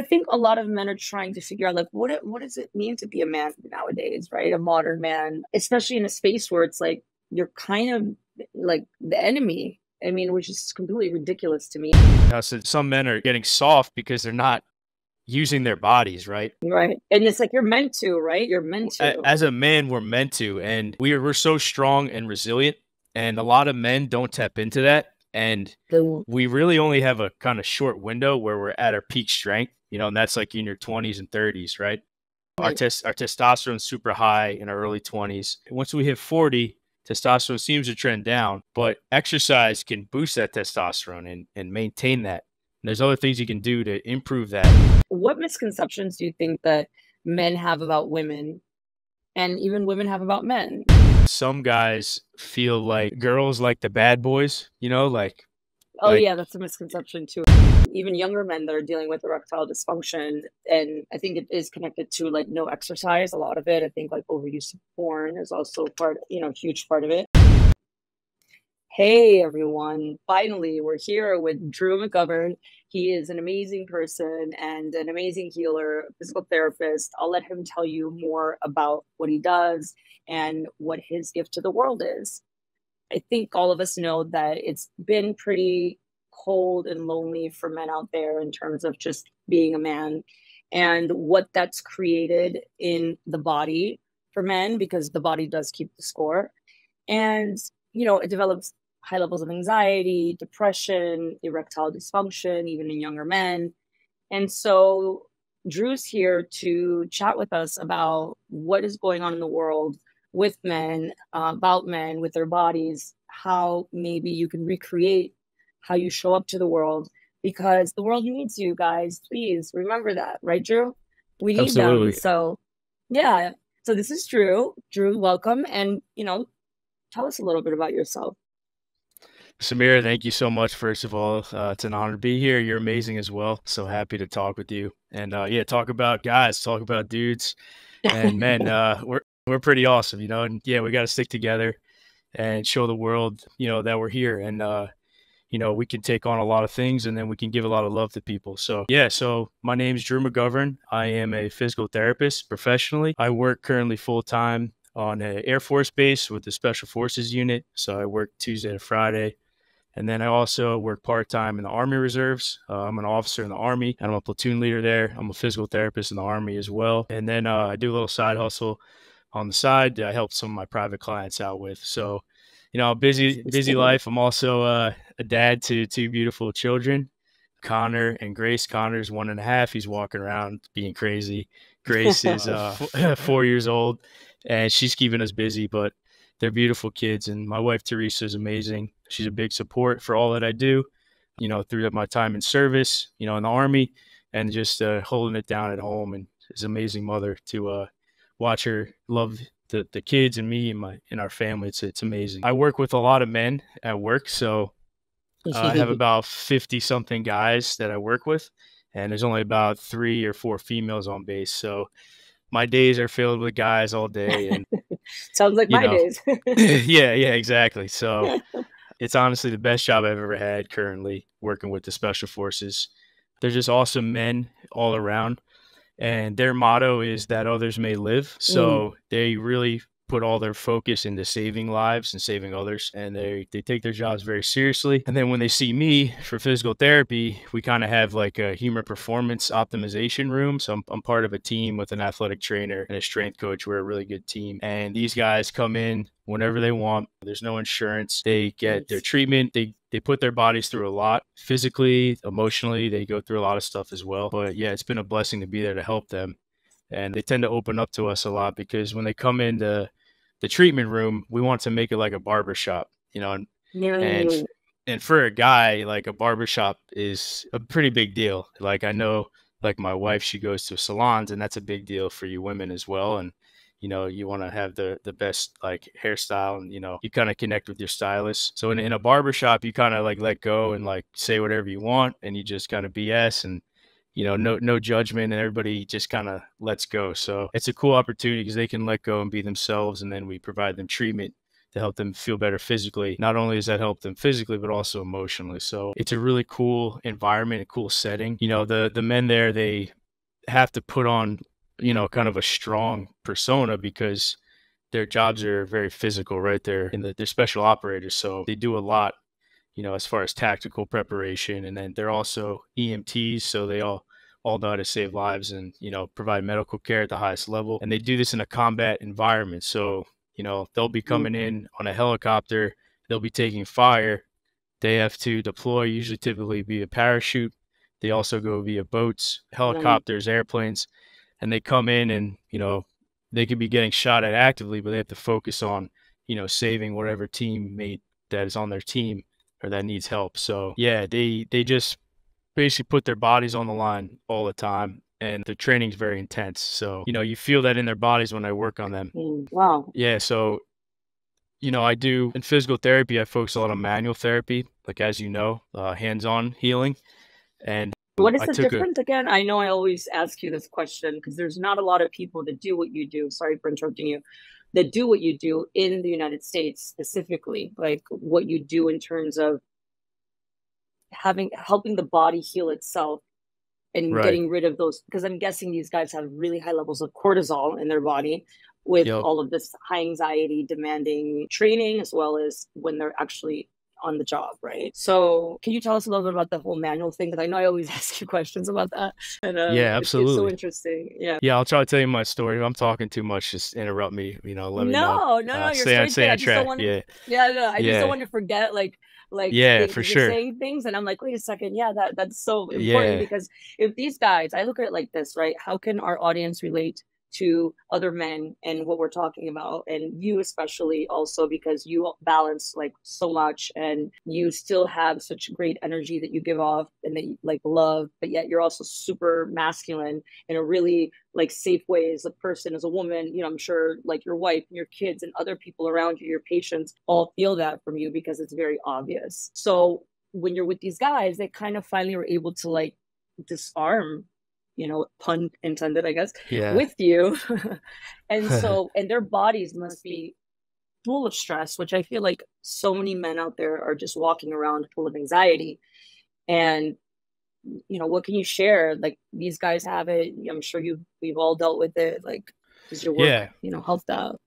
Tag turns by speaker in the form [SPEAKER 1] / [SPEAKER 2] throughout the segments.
[SPEAKER 1] I think a lot of men are trying to figure out like what it, what does it mean to be a man nowadays, right? A modern man, especially in a space where it's like you're kind of like the enemy. I mean, which is completely ridiculous to me.
[SPEAKER 2] Uh, so some men are getting soft because they're not using their bodies, right?
[SPEAKER 1] Right. And it's like you're meant to, right? You're meant to.
[SPEAKER 2] As a man, we're meant to, and we are we're so strong and resilient. And a lot of men don't tap into that. And we really only have a kind of short window where we're at our peak strength, you know, and that's like in your 20s and 30s, right? right. Our, tes- our testosterone's super high in our early 20s. Once we hit 40, testosterone seems to trend down, but exercise can boost that testosterone and, and maintain that. And there's other things you can do to improve that.
[SPEAKER 1] What misconceptions do you think that men have about women and even women have about men?
[SPEAKER 2] Some guys feel like girls like the bad boys, you know, like
[SPEAKER 1] Oh like, yeah, that's a misconception too. Even younger men that are dealing with erectile dysfunction, and I think it is connected to like no exercise. A lot of it, I think, like overuse of porn is also part, you know, huge part of it. Hey everyone, finally we're here with Drew McGovern. He is an amazing person and an amazing healer, physical therapist. I'll let him tell you more about what he does and what his gift to the world is. I think all of us know that it's been pretty cold and lonely for men out there in terms of just being a man and what that's created in the body for men because the body does keep the score. And, you know, it develops high levels of anxiety, depression, erectile dysfunction, even in younger men. And so Drew's here to chat with us about what is going on in the world with men, uh, about men, with their bodies, how maybe you can recreate how you show up to the world because the world needs you guys. Please remember that, right, Drew? We need Absolutely. them. So, yeah. So this is Drew. Drew, welcome. And, you know, tell us a little bit about yourself.
[SPEAKER 2] Samira, thank you so much. First of all, uh, it's an honor to be here. You're amazing as well. So happy to talk with you. And uh, yeah, talk about guys, talk about dudes, and men. Uh, we're we're pretty awesome, you know. And yeah, we got to stick together and show the world, you know, that we're here. And uh, you know, we can take on a lot of things, and then we can give a lot of love to people. So yeah. So my name is Drew McGovern. I am a physical therapist professionally. I work currently full time on an Air Force base with the Special Forces unit. So I work Tuesday to Friday and then I also work part time in the Army Reserves. Uh, I'm an officer in the Army, and I'm a platoon leader there. I'm a physical therapist in the Army as well. And then uh, I do a little side hustle on the side that I help some of my private clients out with. So, you know, busy, busy life. I'm also uh, a dad to two beautiful children, Connor and Grace. Connor's one and a half. He's walking around being crazy. Grace is uh, four years old, and she's keeping us busy. But they're beautiful kids, and my wife Teresa is amazing. She's a big support for all that I do, you know, through my time in service, you know, in the army, and just uh, holding it down at home. And is an amazing mother to uh, watch her love the, the kids and me and my and our family. It's it's amazing. I work with a lot of men at work, so uh, I have about fifty something guys that I work with, and there's only about three or four females on base. So my days are filled with guys all day and
[SPEAKER 1] sounds like my know, days
[SPEAKER 2] yeah yeah exactly so it's honestly the best job i've ever had currently working with the special forces they're just awesome men all around and their motto is that others may live. So mm. they really put all their focus into saving lives and saving others. And they they take their jobs very seriously. And then when they see me for physical therapy we kind of have like a human performance optimization room. So I'm, I'm part of a team with an athletic trainer and a strength coach. We're a really good team. And these guys come in whenever they want. There's no insurance. They get their treatment. They they put their bodies through a lot physically emotionally they go through a lot of stuff as well but yeah it's been a blessing to be there to help them and they tend to open up to us a lot because when they come into the treatment room, we want to make it like a barber shop, you know, and, and and for a guy, like a barber shop is a pretty big deal. Like I know like my wife, she goes to salons and that's a big deal for you women as well. And you know, you want to have the the best like hairstyle and you know, you kind of connect with your stylist. So in, in a barber shop, you kind of like let go and like say whatever you want and you just kind of BS and you know, no no judgment, and everybody just kind of lets go. So it's a cool opportunity because they can let go and be themselves, and then we provide them treatment to help them feel better physically. Not only does that help them physically, but also emotionally. So it's a really cool environment, a cool setting. You know, the the men there, they have to put on, you know, kind of a strong persona because their jobs are very physical, right? They're in the they're special operators, so they do a lot, you know, as far as tactical preparation, and then they're also EMTs, so they all all know how to save lives and you know provide medical care at the highest level, and they do this in a combat environment. So you know they'll be coming mm-hmm. in on a helicopter, they'll be taking fire, they have to deploy, usually typically via parachute. They also go via boats, helicopters, airplanes, and they come in and you know they could be getting shot at actively, but they have to focus on, you know, saving whatever teammate that is on their team or that needs help. So yeah, they they just basically put their bodies on the line all the time. And the training is very intense. So, you know, you feel that in their bodies when I work on them.
[SPEAKER 1] Mm, wow.
[SPEAKER 2] Yeah. So, you know, I do in physical therapy, I focus a lot on manual therapy, like as you know, uh, hands on healing. And
[SPEAKER 1] what is I the difference a... again? I know I always ask you this question because there's not a lot of people that do what you do. Sorry for interrupting you. That do what you do in the United States specifically, like what you do in terms of having helping the body heal itself and right. getting rid of those because I'm guessing these guys have really high levels of cortisol in their body with yep. all of this high anxiety demanding training as well as when they're actually on the job, right? So, can you tell us a little bit about the whole manual thing? Because I know I always ask you questions about that.
[SPEAKER 2] And, uh, yeah, absolutely. It's,
[SPEAKER 1] so interesting. Yeah.
[SPEAKER 2] Yeah, I'll try to tell you my story. If I'm talking too much, just interrupt me. You know, let me
[SPEAKER 1] no,
[SPEAKER 2] know.
[SPEAKER 1] No, no, uh, no. You're stay, stay on track. Want, yeah. Yeah, no, I yeah. just don't want to forget. Like, like
[SPEAKER 2] yeah, for sure.
[SPEAKER 1] Saying things, and I'm like, wait a second. Yeah, that that's so important yeah. because if these guys, I look at it like this, right? How can our audience relate? To other men and what we're talking about and you especially also because you balance like so much and you still have such great energy that you give off and that you like love but yet you're also super masculine in a really like safe way as a person as a woman you know i'm sure like your wife and your kids and other people around you your patients all feel that from you because it's very obvious. So when you're with these guys they kind of finally are able to like disarm you know, pun intended, I guess,
[SPEAKER 2] yeah.
[SPEAKER 1] with you. and so, and their bodies must be full of stress, which I feel like so many men out there are just walking around full of anxiety. And, you know, what can you share? Like these guys have it. I'm sure you we've all dealt with it. Like, does your work, yeah. you know, helped out?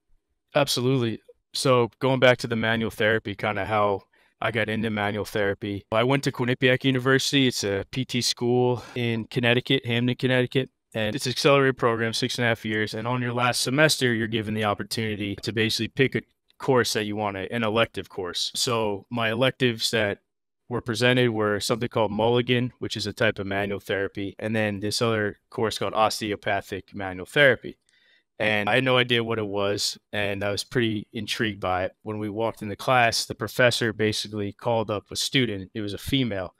[SPEAKER 2] Absolutely. So going back to the manual therapy, kind of how I got into manual therapy. I went to Quinnipiac University. It's a PT school in Connecticut, Hamden, Connecticut. And it's an accelerated program, six and a half years. And on your last semester, you're given the opportunity to basically pick a course that you want, an elective course. So my electives that were presented were something called Mulligan, which is a type of manual therapy, and then this other course called osteopathic manual therapy and I had no idea what it was. And I was pretty intrigued by it. When we walked into class, the professor basically called up a student, it was a female,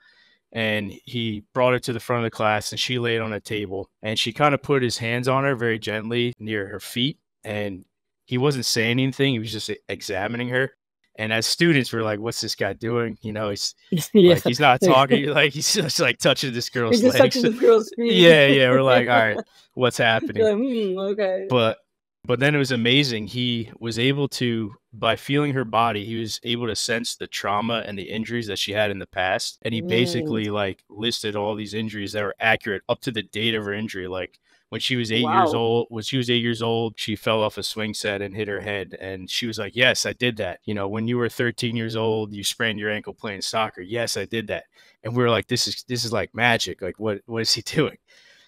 [SPEAKER 2] and he brought her to the front of the class and she laid on a table and she kind of put his hands on her very gently near her feet. And he wasn't saying anything, he was just examining her. And as students, we're like, "What's this guy doing?" You know, he's yeah. like, he's not talking. like he's just like touching this girl's legs.
[SPEAKER 1] Touching this girl's
[SPEAKER 2] yeah, yeah. We're like, "All right, what's happening?"
[SPEAKER 1] Like, hmm, okay.
[SPEAKER 2] But but then it was amazing. He was able to, by feeling her body, he was able to sense the trauma and the injuries that she had in the past. And he mm. basically like listed all these injuries that were accurate up to the date of her injury. Like when she was eight wow. years old when she was eight years old she fell off a swing set and hit her head and she was like yes i did that. You know when you were 13 years old you sprained your ankle playing soccer. Yes i did that. And we were like this is this is like magic. Like what what is he doing?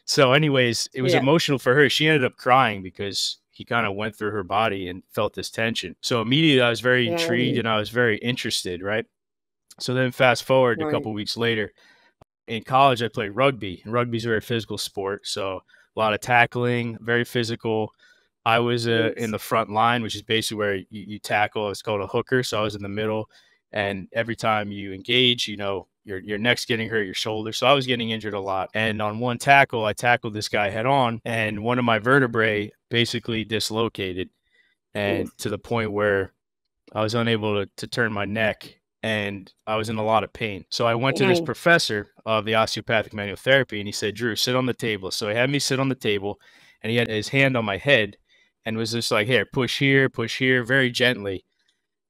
[SPEAKER 2] So anyways it was yeah. emotional for her. She ended up crying because he kind of went through her body and felt this tension. So immediately i was very yeah, intrigued and i was very interested right? So then fast forward right. a couple weeks later in college i played rugby. And rugby's a very physical sport so a lot of tackling, very physical. I was uh, in the front line, which is basically where you, you, tackle. It's called a hooker. So I was in the middle, and every time you engage, you know, your your neck's getting hurt, your shoulder. So I was getting injured a lot. And on one tackle, I tackled this guy head on, and one of my vertebrae basically dislocated, and to the point where I was unable to, to turn my neck and I was in a lot of pain. So I went to this professor of the osteopathic manual therapy and he said, Drew, sit on the table. So he had me sit on the table and he had his hand on my head and was just like, here, push here, push here, very gently.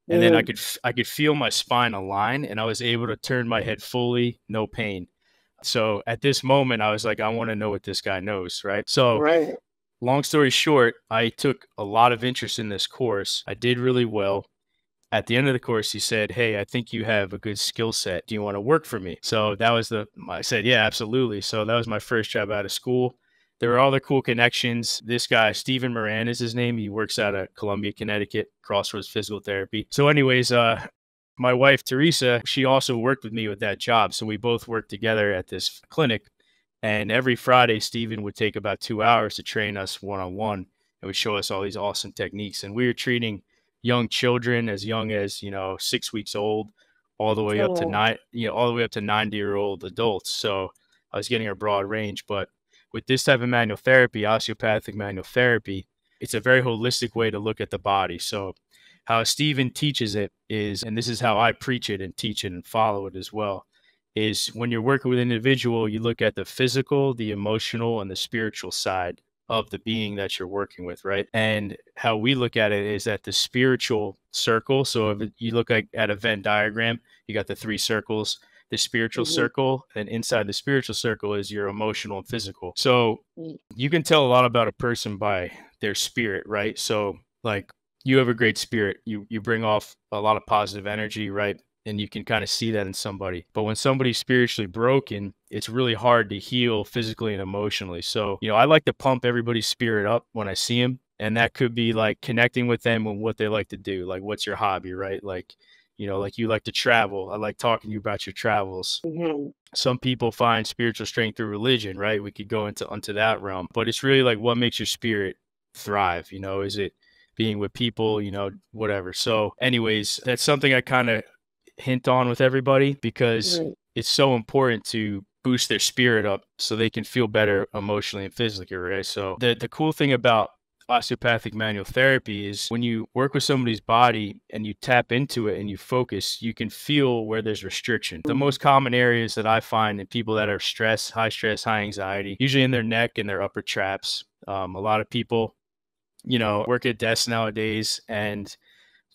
[SPEAKER 2] and then I could I could feel my spine align, and I was able to turn my head fully, no pain. So at this moment, I was like, I want to know what this guy knows, right? So,
[SPEAKER 1] right.
[SPEAKER 2] long story short, I took a lot of interest in this course. I did really well. At the end of the course, he said, Hey, I think you have a good skill set. Do you want to work for me? So that was the, I said, Yeah, absolutely. So that was my first job out of school. There were other cool connections. This guy, Stephen Moran is his name. He works out of Columbia, Connecticut, Crossroads Physical Therapy. So, anyways, uh, my wife Teresa, she also worked with me with that job. So we both worked together at this clinic. And every Friday, Stephen would take about two hours to train us one on one and would show us all these awesome techniques. And we were treating young children as young as, you know, six weeks old, all the way up to oh. nine, you know, all the way up to 90 year old adults. So I was getting a broad range. But with this type of manual therapy, osteopathic manual therapy, it's a very holistic way to look at the body. So how Stephen teaches it is, and this is how I preach it and teach it and follow it as well, is when you're working with an individual, you look at the physical, the emotional, and the spiritual side of the being that you're working with, right? And how we look at it is that the spiritual circle. So if you look at, at a Venn diagram, you got the three circles, the spiritual mm-hmm. circle, and inside the spiritual circle is your emotional and physical. So mm. you can tell a lot about a person by their spirit, right? So like you have a great spirit. You you bring off a lot of positive energy, right? And you can kind of see that in somebody. But when somebody's spiritually broken, it's really hard to heal physically and emotionally. So, you know, I like to pump everybody's spirit up when I see them. And that could be like connecting with them and what they like to do. Like, what's your hobby, right? Like, you know, like you like to travel. I like talking to you about your travels. Mm-hmm. Some people find spiritual strength through religion, right? We could go into onto that realm, but it's really like what makes your spirit thrive. You know, is it being with people, you know, whatever. So, anyways, that's something I kind of hint on with everybody because right. it's so important to boost their spirit up so they can feel better emotionally and physically, right? So, the the cool thing about osteopathic manual therapy is when you work with somebody's body and you tap into it and you focus, you can feel where there's restriction. The most common areas that I find in people that are stressed, high stress, high anxiety, usually in their neck and their upper traps. Um, a lot of people you know, work at desks nowadays and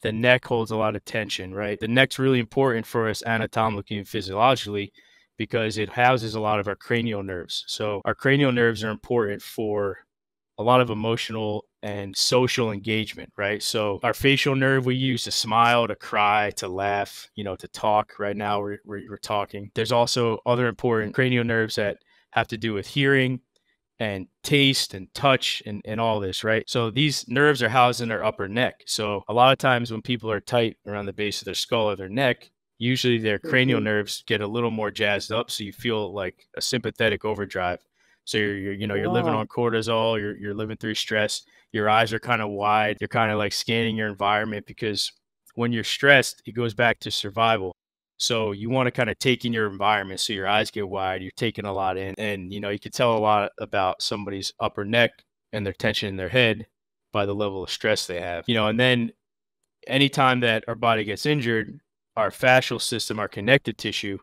[SPEAKER 2] the neck holds a lot of tension, right? The neck's really important for us anatomically and physiologically because it houses a lot of our cranial nerves. So our cranial nerves are important for a lot of emotional and social engagement, right? So our facial nerve we use to smile, to cry, to laugh, you know, to talk. Right now we're, we're, we're talking. There's also other important cranial nerves that have to do with hearing, and taste and touch and, and all this, right? So these nerves are housed in their upper neck. So a lot of times when people are tight around the base of their skull or their neck, usually their cranial mm-hmm. nerves get a little more jazzed up. So you feel like a sympathetic overdrive. So you're, you're you know, you're living on cortisol, you're, you're living through stress. Your eyes are kind of wide. You're kind of like scanning your environment because when you're stressed, it goes back to survival. So you want to kind of take in your environment so your eyes get wide, you're taking a lot in. And, you know, you can tell a lot about somebody's upper neck and their tension in their head by the level of stress they have. You know, and then anytime that our body gets injured, our fascial system, our connective tissue,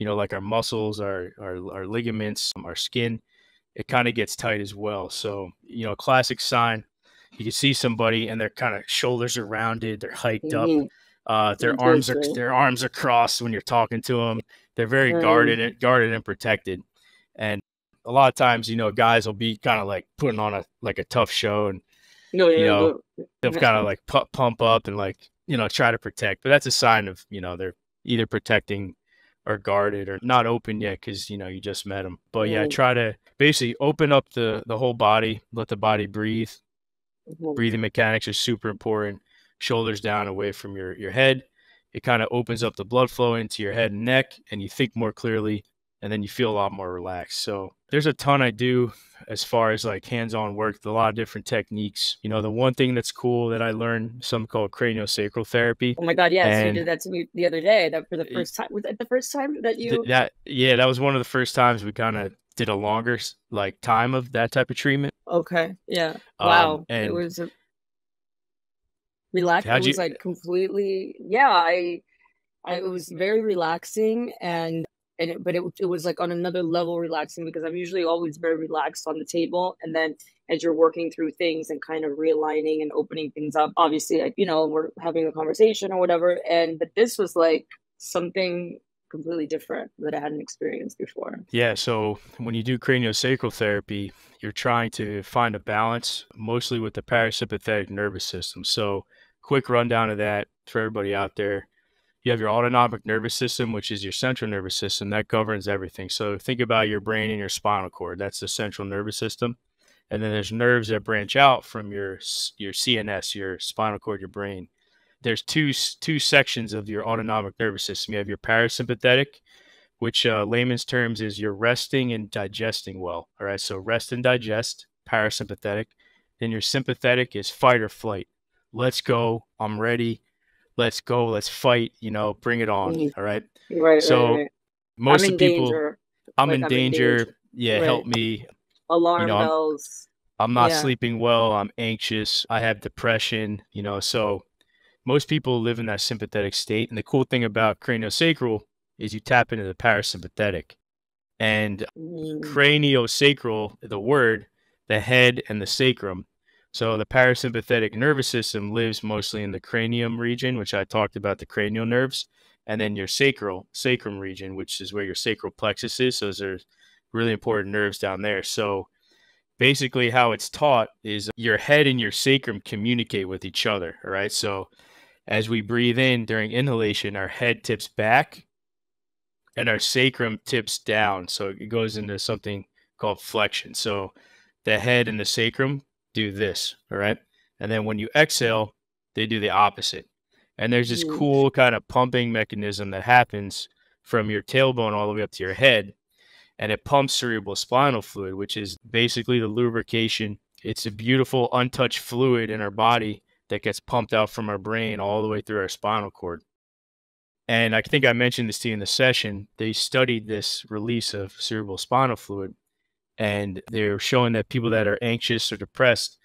[SPEAKER 2] you know, like our muscles, our our, our ligaments, our skin, it kind of gets tight as well. So, you know, a classic sign, you can see somebody and their kind of shoulders are rounded, they're hiked mm-hmm. up uh, their arms are their arms are crossed when you're talking to them. They're very right. guarded and guarded and protected. And a lot of times, you know, guys will be kind of like putting on a like a tough show, and no, yeah, you know, no. they'll kind of like pu- pump up and like you know try to protect. But that's a sign of you know they're either protecting or guarded or not open yet because you know you just met them. But yeah, try to basically open up the the whole body, let the body breathe. Mm-hmm. Breathing mechanics are super important shoulders down away from your, your head. It kind of opens up the blood flow into your head and neck, and you think more clearly, and then you feel a lot more relaxed. So there's a ton I do as far as like hands-on work, a lot of different techniques. You know, the one thing that's cool that I learned, something called craniosacral therapy.
[SPEAKER 1] Oh my God, yes, and you did that to me the other day. That for the first time. Was that the first time that you?
[SPEAKER 2] Th- that yeah, that was one of the first times we kind of did a longer like time of that type of treatment.
[SPEAKER 1] Okay. Yeah. Um, wow. Um, and it was a relaxed. How'd it was you... like completely, yeah. I, I it was very relaxing, and and it, but it, it was like on another level relaxing because I'm usually always very relaxed on the table. And then as you're working through things and kind of realigning and opening things up, obviously, like, you know, we're having a conversation or whatever. And but this was like something completely different that I hadn't experienced before.
[SPEAKER 2] Yeah. So when you do craniosacral therapy, you're trying to find a balance mostly with the parasympathetic nervous system. So, quick rundown of that for everybody out there. You have your autonomic nervous system, which is your central nervous system that governs everything. So, think about your brain and your spinal cord. That's the central nervous system. And then there's nerves that branch out from your your CNS, your spinal cord, your brain there's two two sections of your autonomic nervous system. You have your parasympathetic, which uh, layman's terms is you're resting and digesting well. All right, so rest and digest, parasympathetic. Then your sympathetic is fight or flight. Let's go. I'm ready. Let's go. Let's fight. You know, bring it on. Mm-hmm. All right.
[SPEAKER 1] Right.
[SPEAKER 2] So
[SPEAKER 1] right, right.
[SPEAKER 2] most
[SPEAKER 1] I'm
[SPEAKER 2] of people,
[SPEAKER 1] danger.
[SPEAKER 2] I'm,
[SPEAKER 1] like
[SPEAKER 2] in,
[SPEAKER 1] I'm
[SPEAKER 2] danger.
[SPEAKER 1] in danger.
[SPEAKER 2] Yeah,
[SPEAKER 1] right.
[SPEAKER 2] help me.
[SPEAKER 1] Alarm
[SPEAKER 2] you know,
[SPEAKER 1] bells.
[SPEAKER 2] I'm, I'm not
[SPEAKER 1] yeah.
[SPEAKER 2] sleeping well. I'm anxious. I have depression. You know, so most people live in that sympathetic state. And the cool thing about craniosacral is you tap into the parasympathetic. And mm. craniosacral, the word, the head and the sacrum. So the parasympathetic nervous system lives mostly in the cranium region, which I talked about the cranial nerves, and then your sacral sacrum region, which is where your sacral plexus is. So those are really important nerves down there. So basically how it's taught is your head and your sacrum communicate with each other. All right. So as we breathe in during inhalation, our head tips back and our sacrum tips down. So it goes into something called flexion. So the head and the sacrum do this, all right? And then when you exhale, they do the opposite. And there's this mm. cool kind of pumping mechanism that happens from your tailbone all the way up to your head. And it pumps cerebral spinal fluid, which is basically the lubrication. It's a beautiful, untouched fluid in our body that gets pumped out from our brain all the way through our spinal cord. And I think I mentioned this to you in the session. They studied this release of cerebral spinal fluid, and they're showing that people that are anxious or depressed,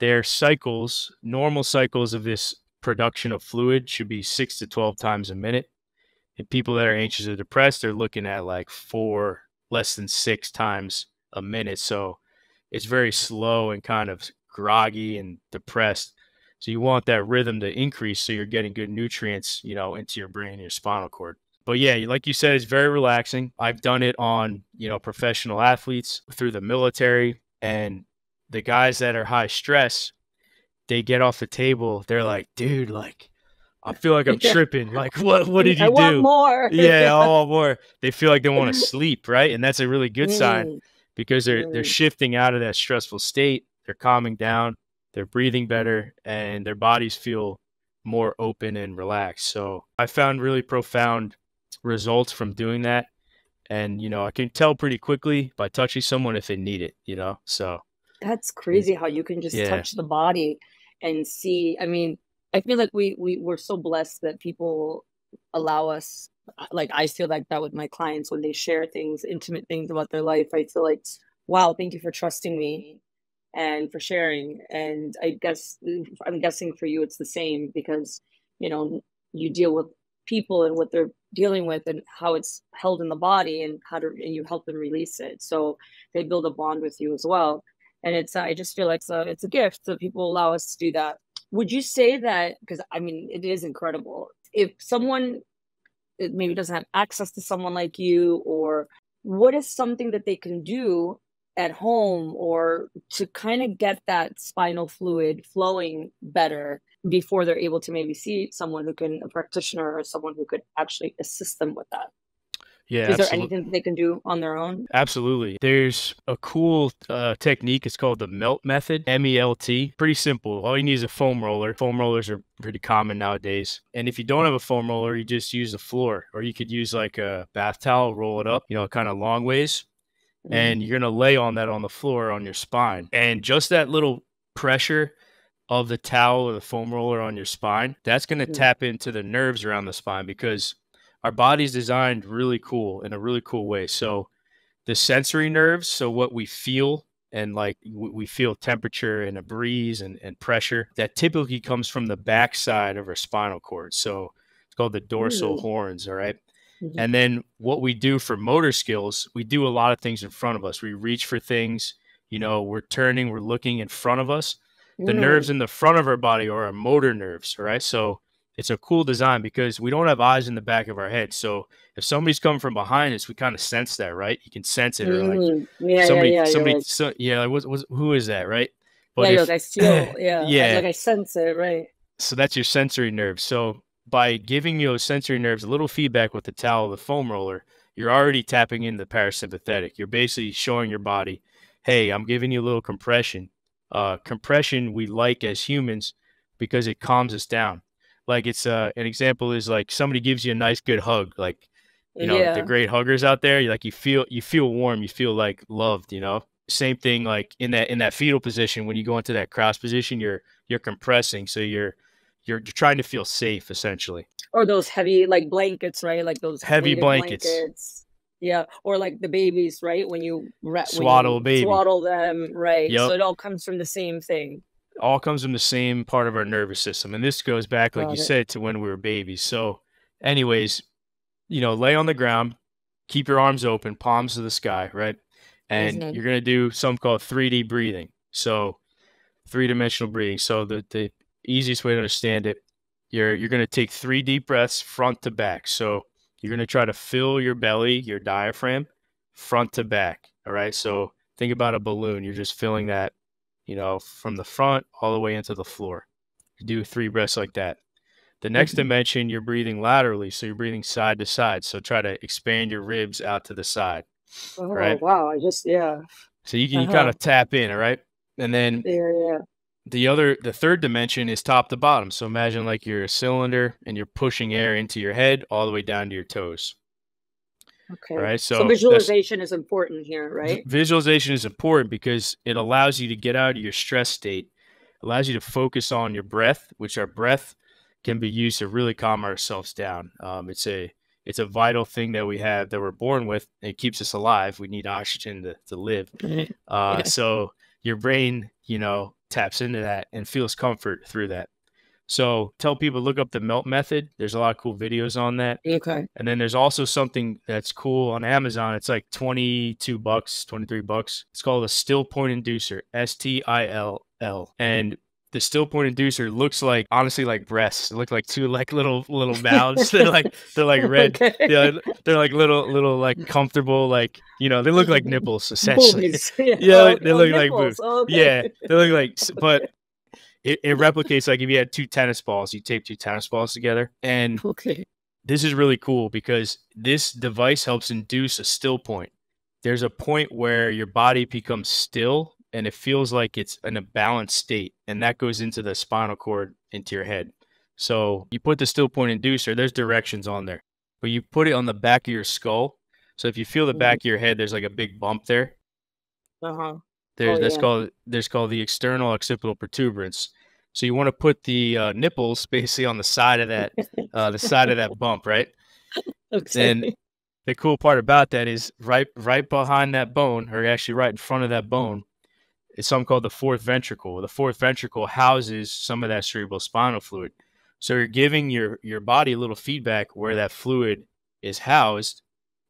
[SPEAKER 2] their cycles, normal cycles of this production of fluid, should be six to 12 times a minute. And people that are anxious or depressed, they're looking at like four, less than six times a minute. So it's very slow and kind of groggy and depressed. So you want that rhythm to increase so you're getting good nutrients, you know, into your brain your spinal cord. But yeah, like you said, it's very relaxing. I've done it on, you know, professional athletes through the military and the guys that are high stress, they get off the table, they're like, dude, like I feel like I'm tripping. Like, what what did you
[SPEAKER 1] I
[SPEAKER 2] do?
[SPEAKER 1] Want more.
[SPEAKER 2] yeah, I want more. They feel like they want to sleep, right? And that's a really good sign
[SPEAKER 1] Mm,
[SPEAKER 2] because they're they're
[SPEAKER 1] mm.
[SPEAKER 2] shifting out of that stressful state. They're calming down they're breathing better and their bodies feel more open and relaxed. So I found really profound results from doing that. And, you know, I can tell pretty quickly by touching someone if they need it, you know? So
[SPEAKER 1] That's crazy how you can just
[SPEAKER 2] Yeah.
[SPEAKER 1] touch the body and see. I mean, I feel like we we we're so blessed that people allow us. Like I feel like that with my clients when they share things, intimate things about their life. I feel like, wow, thank you for trusting me and for sharing. And I guess I'm guessing for you it's the same because you know you deal with people and what they're dealing with and how it's held in the body and how to and you help them release it. So they build a bond with you as well. And it's I just feel like a, it's a gift that people allow us to do that. Would you say that because I mean it is incredible if someone maybe doesn't have access to someone like you or what is something that they can do at home or to kind of get that spinal fluid flowing better before they're able to maybe see someone who can a practitioner or someone who could actually assist them with that
[SPEAKER 2] yeah,
[SPEAKER 1] is there anything they can do on their own
[SPEAKER 2] Absolutely. There's a cool uh, technique. It's called the melt method, M E L T. Pretty simple. All you need is a foam roller. Foam rollers are pretty common nowadays. And if you don't have a foam roller, you just use the floor, or you could use like a bath towel, roll it up, you know, kind of long ways. And you're going to lay on that on the floor on your spine. And just that little pressure of the towel or the foam roller on your spine, that's going to
[SPEAKER 1] Mm.
[SPEAKER 2] tap into the nerves around the spine because our body's designed really cool in a really cool way. So the sensory nerves, so what we feel and like we feel temperature and a breeze and, and pressure, that typically comes from the backside of our spinal cord. So it's called the dorsal
[SPEAKER 1] Ooh.
[SPEAKER 2] horns, all right? Mm-hmm. And then what we do for motor skills, we do a lot of things in front of us. We reach for things, you know, we're turning, we're looking in front of us. The mm. nerves in the front of our body are our motor nerves, right? So it's a cool design because we don't have eyes in the back of our head. So if somebody's coming from behind us, we kind of sense that, right? You can sense it, or like mm. yeah, somebody, yeah, yeah, somebody, like, so, yeah, like, what, what, who is that, right?
[SPEAKER 1] But yeah, if, like I feel, yeah, yeah, like I sense it, right?
[SPEAKER 2] So that's your sensory nerve. So by giving your sensory nerves a little feedback with the towel, the foam roller, you're already tapping in the parasympathetic. You're basically showing your body, hey, I'm giving you a little compression. Uh, compression we like as humans because it calms us down. Like it's uh, an example is like somebody gives you a nice good hug, like you know yeah. the great huggers out there. You like you feel you feel warm, you feel like loved. You know, same thing like in that in that fetal position when you go into that cross position, you're you're compressing, so you're you're, you're trying to feel safe essentially.
[SPEAKER 1] Or those heavy like blankets, right? Like those
[SPEAKER 2] heavy blankets.
[SPEAKER 1] blankets. Yeah, or like the babies, right? When you
[SPEAKER 2] ra- swaddle when you baby,
[SPEAKER 1] swaddle them, right? Yep. So it all comes from the same thing.
[SPEAKER 2] All comes from the same part of our nervous system, and this goes back, like Got you it. said, to when we were babies. So, anyways, you know, lay on the ground, keep your arms open, palms to the sky, right? And mm-hmm. you're gonna do something called 3D breathing. So, three dimensional breathing. So the the easiest way to understand it, you're you're going to take three deep breaths front to back. So you're going to try to fill your belly, your diaphragm, front to back. All right. So think about a balloon. You're just filling that, you know, from the front all the way into the floor. You do three breaths like that. The next mm-hmm. dimension, you're breathing laterally. So you're breathing side to side. So try to expand your ribs out to the side.
[SPEAKER 1] Oh, right. Wow. I just, yeah.
[SPEAKER 2] So you can uh-huh. you kind of tap in. All right. And then
[SPEAKER 1] yeah, yeah
[SPEAKER 2] the other the third dimension is top to bottom. So imagine like you're a cylinder and you're pushing air into your head all the way down to your toes.
[SPEAKER 1] Okay. Right so, so visualization is important here right?
[SPEAKER 2] visualization is important because it allows you to get out of your stress state allows you to focus on your breath which our breath can be used to really calm ourselves down. Um, it's a it's a vital thing that we have that we're born with it keeps us alive. We need oxygen to, to live. Uh, yeah. so your brain you know taps into that and feels comfort through that. So tell people look up the melt method. There's a lot of cool videos on that.
[SPEAKER 1] Okay.
[SPEAKER 2] And then there's also something that's cool on Amazon. It's like 22 bucks, 23 bucks. It's called a still point inducer, S T I L L. And the still point inducer looks like honestly like breasts. They look like two like little little mouths. they're like they're like red. Okay. Yeah, they're like little little like comfortable like you know they look like nipples essentially. yeah, yeah oh, they, look like boobs. Oh, okay. Yeah, they look like but it, it replicates like if you had two tennis balls, you tape two tennis balls together, and
[SPEAKER 1] okay.
[SPEAKER 2] this is really cool because this device helps induce a still point. There's a point where your body becomes still and it feels like it's in a balanced state and that goes into the spinal cord into your head so you put the still point inducer there's directions on there but you put it on the back of your skull so if you feel the mm-hmm. back of your head there's like a big bump there
[SPEAKER 1] uh-huh
[SPEAKER 2] there's oh, that's yeah. called there's called the external occipital protuberance so you want to put the uh, nipples basically on the side of that uh, the side of that bump right okay. and the cool part about that is right right behind that bone or actually right in front of that bone is something called the fourth ventricle. The fourth ventricle houses some of that cerebral spinal fluid. So you're giving your your body a little feedback where that fluid is housed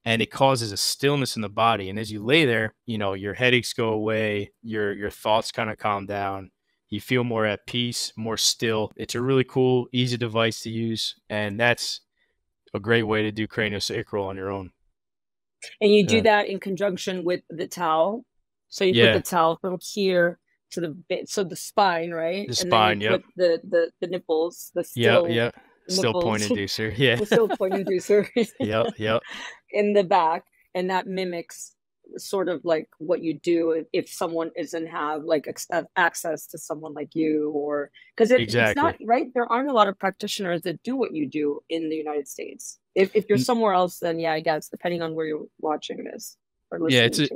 [SPEAKER 2] and it causes a stillness in the body. And as you lay there, you know, your headaches go away, your your thoughts kind of calm down. You feel more at peace, more still. It's a really cool, easy device to use, and that's a great way to do craniosacral on your own.
[SPEAKER 1] And you do yeah. that in conjunction with the towel so you yeah. put the towel from here to the bit, so the spine, right?
[SPEAKER 2] The spine,
[SPEAKER 1] yeah. The, the the nipples, the
[SPEAKER 2] still, yeah, yeah. Still point inducer, yeah.
[SPEAKER 1] the still point inducer.
[SPEAKER 2] yep, yep.
[SPEAKER 1] In the back, and that mimics sort of like what you do if someone isn't have like uh, access to someone like you or because it, exactly. it's not right there aren't a lot of practitioners that do what you do in the united states if, if you're somewhere else then yeah i guess depending on where you're watching this or listening yeah it's a, it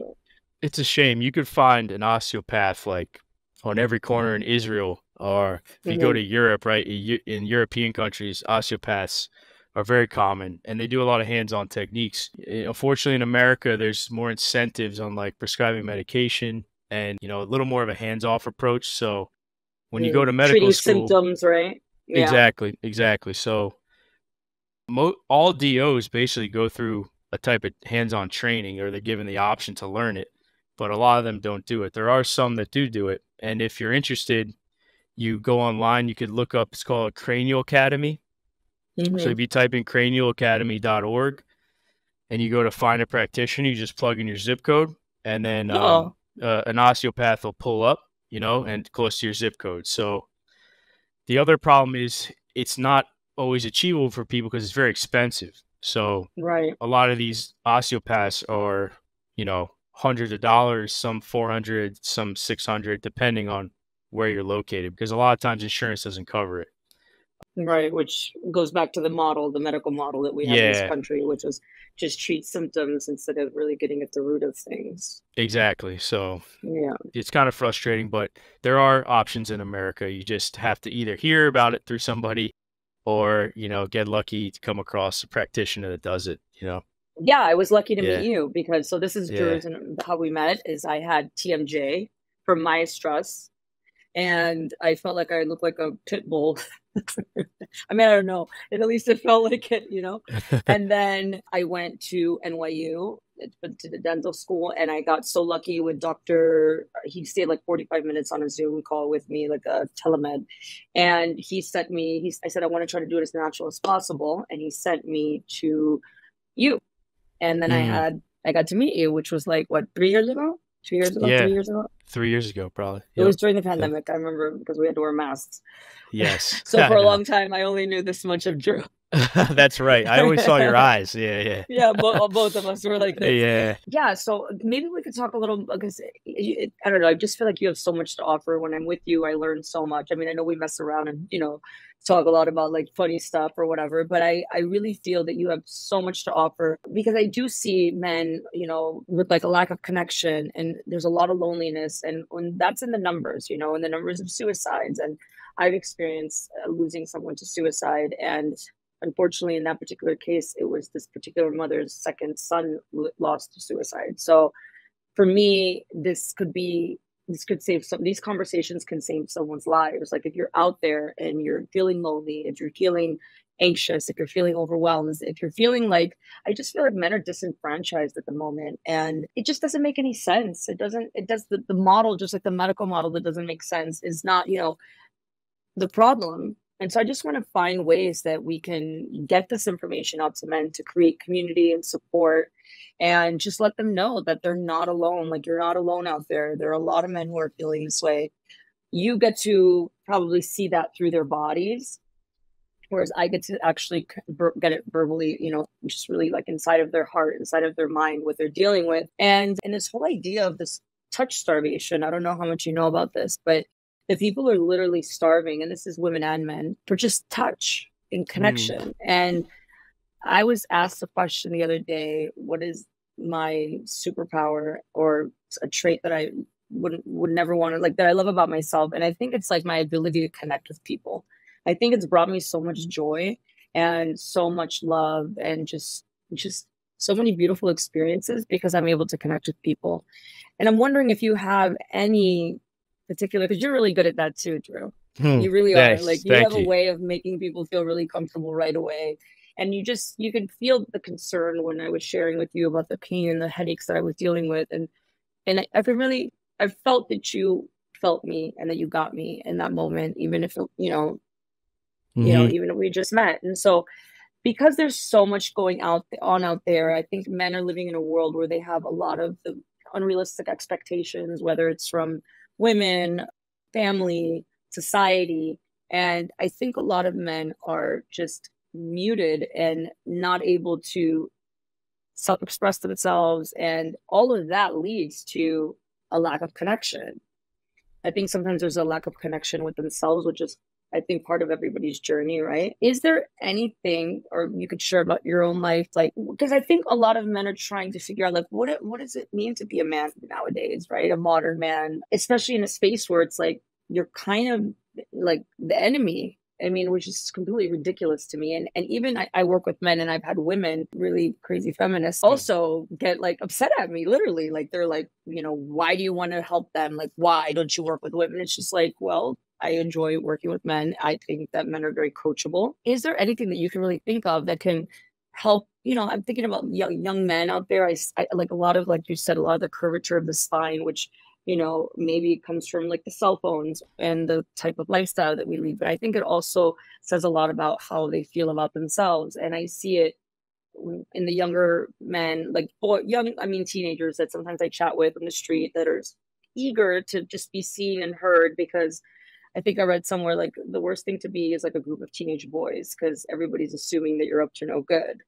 [SPEAKER 2] it's a shame. You could find an osteopath like on every corner in Israel, or if you mm-hmm. go to Europe, right? In European countries, osteopaths are very common and they do a lot of hands-on techniques. Unfortunately, in America, there's more incentives on like prescribing medication and you know a little more of a hands-off approach. So when you go to medical
[SPEAKER 1] Treating
[SPEAKER 2] school,
[SPEAKER 1] symptoms, right?
[SPEAKER 2] Yeah. Exactly, exactly. So mo- all DOs basically go through a type of hands-on training or they're given the option to learn it, but a lot of them don't do it. There are some that do do it, and if you're interested, you go online. You could look up. It's called a Cranial Academy. Mm-hmm. So if you type in cranialacademy.org and you go to find a practitioner, you just plug in your zip code, and then um, oh. uh, an osteopath will pull up, you know, and close to your zip code. So the other problem is it's not always achievable for people because it's very expensive. So
[SPEAKER 1] right.
[SPEAKER 2] a lot of these osteopaths are, you know, hundreds of dollars, some 400, some 600, depending on where you're located, because a lot of times insurance doesn't cover it.
[SPEAKER 1] Right, which goes back to the model, the medical model that we have yeah. in this country, which is just treat symptoms instead of really getting at the root of things.
[SPEAKER 2] Exactly. So
[SPEAKER 1] yeah,
[SPEAKER 2] it's kind of frustrating, but there are options in America. You just have to either hear about it through somebody or, you know, get lucky to come across a practitioner that does it, you know.
[SPEAKER 1] Yeah, I was lucky to yeah. meet you because so this is yeah. and how we met is I had TMJ from my stress, and I felt like I looked like a pit bull. I mean, I don't know. At least it felt like it, you know. and then I went to NYU to the dental school, and I got so lucky with Doctor. He stayed like forty five minutes on a Zoom call with me, like a telemed, and he sent me. He, I said I want to try to do it as natural as possible, and he sent me to you, and then mm. I had I got to meet you, which was like what three years ago two years ago, yeah. three years ago.
[SPEAKER 2] Three years ago, probably.
[SPEAKER 1] It was during the pandemic. Yep. I remember because we had to wear masks.
[SPEAKER 2] Yes.
[SPEAKER 1] so for a long time, I only knew this much of Drew.
[SPEAKER 2] That's right. I always saw your eyes. Yeah, yeah.
[SPEAKER 1] Yeah, both, both of us were like this.
[SPEAKER 2] Yeah.
[SPEAKER 1] Yeah. So maybe we could talk a little because it, it, I don't know. I just feel like you have so much to offer. When I'm with you, I learn so much. I mean, I know we mess around and you know talk a lot about like funny stuff or whatever, but I I really feel that you have so much to offer because I do see men, you know, with like a lack of connection and there's a lot of loneliness and when that's in the numbers, you know, in the numbers of suicides and I've experienced uh, losing someone to suicide and unfortunately in that particular case it was this particular mother's second son lost to suicide. So for me this could be this could save some these conversations can save someone's lives. Like if you're out there and you're feeling lonely if you're feeling anxious if you're feeling overwhelmed if you're feeling like i just feel like men are disenfranchised at the moment and it just doesn't make any sense. It doesn't it does the, the model just like the medical model that doesn't make sense is not you know the problem and so I just want to find ways that we can get this information out to men to create community and support and just let them know that they're not alone. Like you're not alone out there. There are a lot of men who are feeling this way. You get to probably see that through their bodies. Whereas I get to actually get it verbally, you know, just really like inside of their heart, inside of their mind, what they're dealing with. And and this whole idea of this touch starvation, I don't know how much you know about this, but the people are literally starving, and this is women and men, for just touch and mm. connection. Mm. And I was asked a question the other day what is my superpower or a trait that I would would never want to like that I love about myself and I think it's like my ability to connect with people. I think it's brought me so much joy and so much love and just just so many beautiful experiences because I'm able to connect with people. And I'm wondering if you have any particular because you're really good at that too, Drew. Hmm, you really are. Like you have you. a way of making people feel really comfortable right away. And you just you can feel the concern when I was sharing with you about the pain and the headaches that I was dealing with. And and I, I've really I felt that you felt me and that you got me in that moment, even if you know, mm-hmm. you know, mm-hmm. even if we just met. And so because there's so much going out on out there, I think men are living in a world where they have a lot of the unrealistic expectations, whether it's from women, family, society. And I think a lot of men are just muted and not able to self express themselves. And all of that leads to a lack of connection. I think sometimes there's a lack of connection with themselves, which is I think part of everybody's journey, right? Is there anything, or you could share about your own life, like because I think a lot of men are trying to figure out like what it, what does it mean to be a man nowadays, right? A modern man, especially in a space where it's like you're kind of like the enemy. I mean, which is completely ridiculous to me. And and even I, I work with men, and I've had women, really crazy feminists, also get like upset at me. Literally, like they're like, you know, why do you want to help them? Like, why don't you work with women? It's just like, well, I enjoy working with men. I think that men are very coachable. Is there anything that you can really think of that can help? You know, I'm thinking about young young men out there. I, I like a lot of like you said, a lot of the curvature of the spine, which you know maybe it comes from like the cell phones and the type of lifestyle that we lead. But I think it also says a lot about how they feel about themselves, and I see it in the younger men, like boy, young, I mean, teenagers that sometimes I chat with on the street that are eager to just be seen and heard because I think I read somewhere like the worst thing to be is like a group of teenage boys because everybody's assuming that you're up to no good.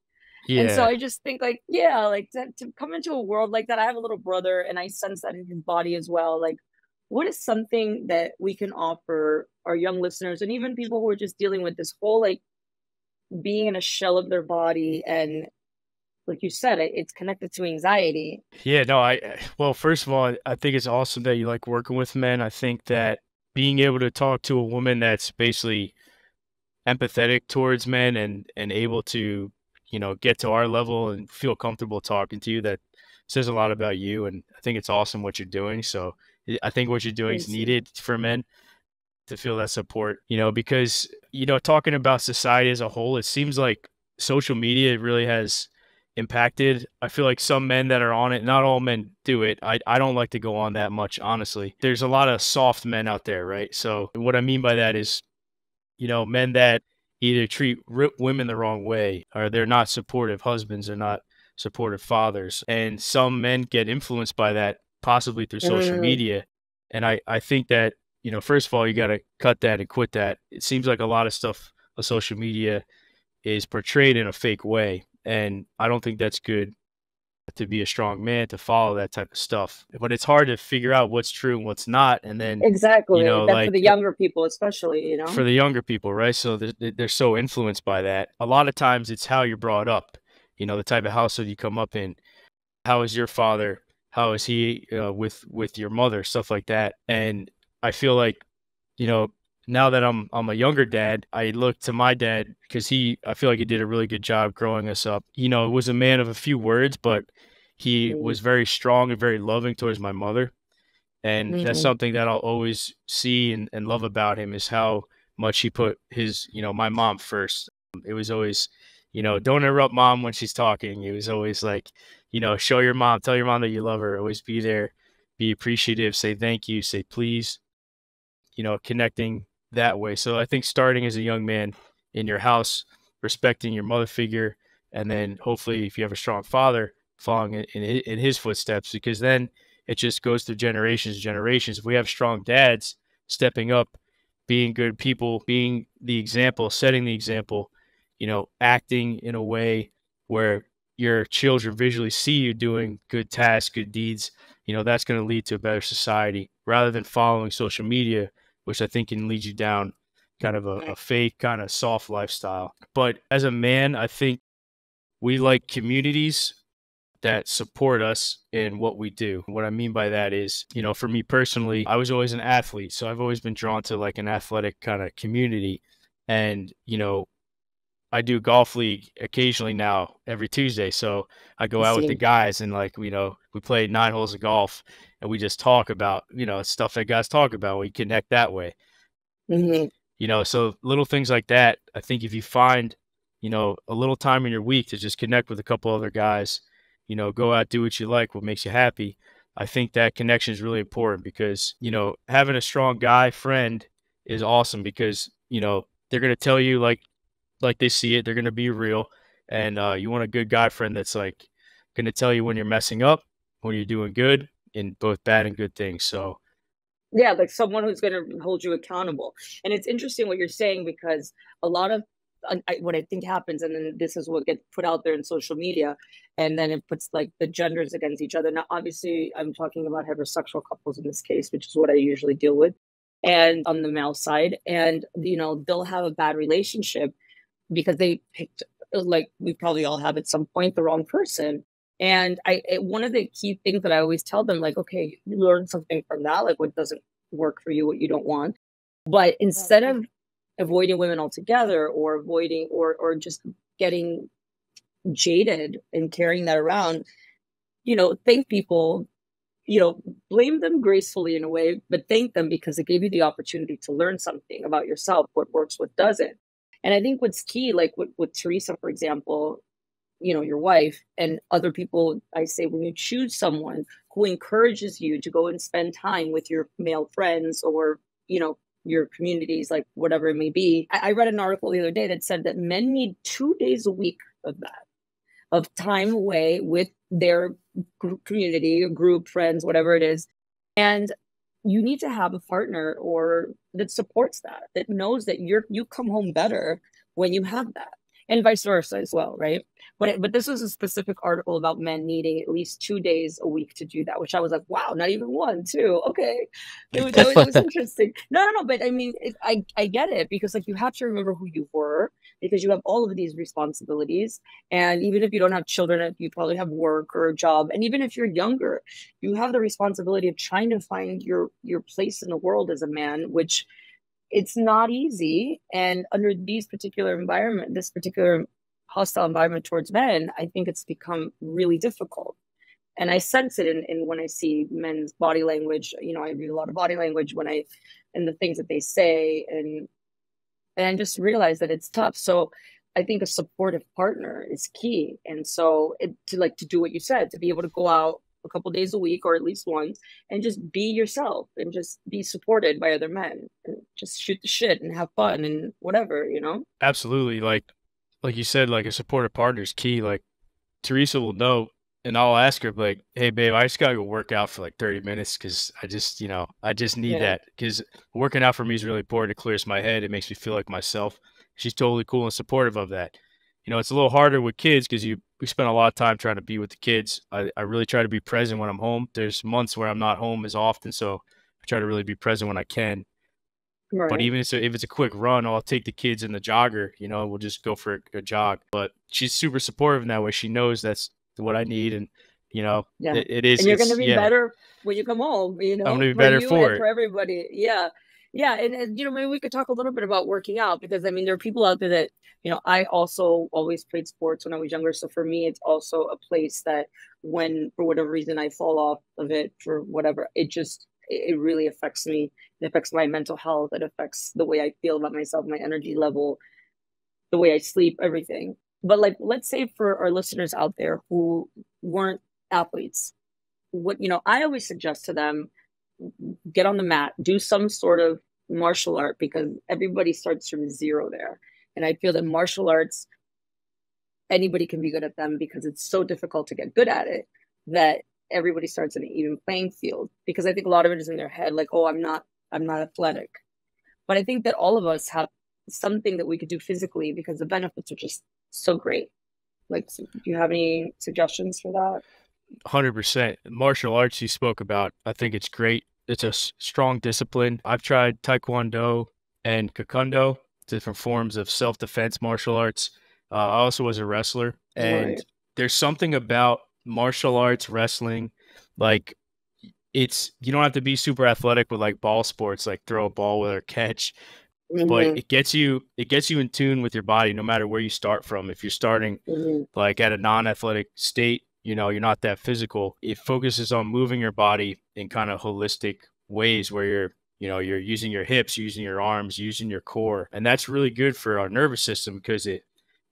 [SPEAKER 1] Yeah. And so I just think like, yeah, like to, to come into a world like that. I have a little brother and I sense that in his body as well. Like, what is something that we can offer our young listeners and even people who are just dealing with this whole like being in a shell of their body and like you said it, it's connected to anxiety
[SPEAKER 2] yeah no i eh, well first of all i think it's awesome that you like working with men i think that being able to talk to a woman that's basically empathetic towards men and and able to you know get to our level and feel comfortable talking to you that says a lot about you and i think it's awesome what you're doing so eh, i think what you're doing is needed for men to feel that support, you know, because, you know, talking about society as a whole, it seems like social media really has impacted. I feel like some men that are on it, not all men do it. I, I don't like to go on that much, honestly. There's a lot of soft men out there, right? So, what I mean by that is, you know, men that either treat women the wrong way or they're not supportive husbands, they're not supportive fathers. And some men get influenced by that, possibly through social mm. media. And I, I think that you know, first of all, you got to cut that and quit that. It seems like a lot of stuff on social media is portrayed in a fake way. And I don't think that's good to be a strong man to follow that type of stuff. But it's hard to figure out what's true and what's not. And then
[SPEAKER 1] exactly, you know, like, for the younger people, especially, you know,
[SPEAKER 2] for the younger people, right? So they're, they're so influenced by that. A lot of times it's how you're brought up, you know, the type of household you come up in. How is your father? How is he uh, with with your mother? Stuff like that. And I feel like, you know, now that I'm I'm a younger dad, I look to my dad because he I feel like he did a really good job growing us up. You know, was a man of a few words, but he mm-hmm. was very strong and very loving towards my mother. And mm-hmm. that's something that I'll always see and, and love about him is how much he put his, you know, my mom first. It was always, you know, don't interrupt mom when she's talking. It was always like, you know, show your mom, tell your mom that you love her, always be there, be appreciative, say thank you, say please you know, connecting that way. So I think starting as a young man in your house, respecting your mother figure, and then hopefully if you have a strong father, following in, in his footsteps, because then it just goes through generations and generations. If we have strong dads stepping up, being good people, being the example, setting the example, you know, acting in a way where your children visually see you doing good tasks, good deeds, you know, that's going to lead to a better society rather than following social media which I think can lead you down kind of a, a fake, kind of soft lifestyle. But as a man, I think we like communities that support us in what we do. What I mean by that is, you know, for me personally, I was always an athlete. So I've always been drawn to like an athletic kind of community. And, you know, I do golf league occasionally now every Tuesday. So I go out with the guys and like, you know, we play nine holes of golf and we just talk about, you know, stuff that guys talk about. We connect that way. Mm-hmm. You know, so little things like that. I think if you find, you know, a little time in your week to just connect with a couple other guys, you know, go out, do what you like, what makes you happy. I think that connection is really important because, you know, having a strong guy friend is awesome because, you know, they're going to tell you like like they see it. They're going to be real. And uh, you want a good guy friend that's like going to tell you when you're messing up, when you're doing good, in both bad and good things. So,
[SPEAKER 1] yeah, like someone who's going to hold you accountable. And it's interesting what you're saying because a lot of I, what I think happens, and then this is what gets put out there in social media, and then it puts like the genders against each other. Now, obviously, I'm talking about heterosexual couples in this case, which is what I usually deal with, and on the male side, and you know they'll have a bad relationship because they picked like we probably all have at some point the wrong person. And i it, one of the key things that i always tell them like okay you learn something from that like what doesn't work for you what you don't want. But instead of avoiding women altogether or avoiding or or just getting jaded and carrying that around you know thank people you know, blame them gracefully in a way, but thank them because it gave you the opportunity to learn something about yourself, what works, what doesn't. And I think what's key, like with, with Teresa, for example, you know, your wife and other people, I say when you choose someone who encourages you to go and spend time with your male friends or, you know, your communities, like whatever it may be. I, I read an article the other day that said that men need two days a week of that, of time away with their group community, group, friends, whatever it is. And you need to have a partner or that supports that, that knows that you're you come home better when you have that. And vice versa as well, right? But but this was a specific article about men needing at least two days a week to do that, which I was like, wow, not even one, two. Okay, it was, it was interesting. No, no, no. But I mean, it, I I get it because like you have to remember who you were because you have all of these responsibilities, and even if you don't have children, you probably have work or a job, and even if you're younger, you have the responsibility of trying to find your your place in the world as a man, which it's not easy and under these particular environment this particular hostile environment towards men, I think it's become really difficult. And I sense it in, in when I see men's body language. You know, I read a lot of body language when I and the things that they say and and I just realize that it's tough. So I think a supportive partner is key. And so it, to like to do what you said, to be able to go out a couple days a week or at least once and just be yourself and just be supported by other men and just shoot the shit and have fun and whatever, you know?
[SPEAKER 2] Absolutely. Like like you said, like a supportive partner is key. Like Teresa will know, and I'll ask her, like, "Hey, babe, I just gotta go work out for like thirty minutes because I just, you know, I just need yeah. that because working out for me is really important. It clears my head. It makes me feel like myself. She's totally cool and supportive of that. You know, it's a little harder with kids because you we spend a lot of time trying to be with the kids. I, I really try to be present when I'm home. There's months where I'm not home as often, so I try to really be present when I can. Right. But even if it's, a, if it's a quick run, I'll take the kids in the jogger. You know, we'll just go for a, a, jog. But she's super supportive in that way. She knows that's what I need, and you know, yeah. it, it is.
[SPEAKER 1] And you're going to be yeah. better when you come home. You know,
[SPEAKER 2] I'm going to be better for,
[SPEAKER 1] it for everybody. Yeah, yeah, and, and you know, maybe we could talk a little bit about working out because I mean, there are people out there that you know. I also always played sports when I was younger, so for me, it's also a place that when for whatever reason I fall off of it for whatever, it just it really affects me. It affects my mental health. It affects the way I feel about myself, my energy level, the way I sleep, everything. But like, let's say for our listeners out there who weren't athletes, what you know, I always suggest to them get on the mat, do some sort of martial art because everybody starts from zero there. And I feel that martial arts, anybody can be good at them because it's so difficult to get good at it that everybody starts in an even playing field because I think a lot of it is in their head, like, oh, I'm not, I'm not athletic. But I think that all of us have something that we could do physically because the benefits are just so great. Like, do you have any suggestions for that?
[SPEAKER 2] 100%. Martial arts you spoke about, I think it's great. It's a strong discipline. I've tried Taekwondo and Kokundo, different forms of self defense martial arts. Uh, I also was a wrestler. And right. there's something about martial arts, wrestling, like it's you don't have to be super athletic with like ball sports, like throw a ball with or catch. Mm-hmm. But it gets you it gets you in tune with your body no matter where you start from. If you're starting mm-hmm. like at a non-athletic state, you know, you're not that physical. It focuses on moving your body in kind of holistic ways where you're you know you're using your hips using your arms using your core and that's really good for our nervous system because it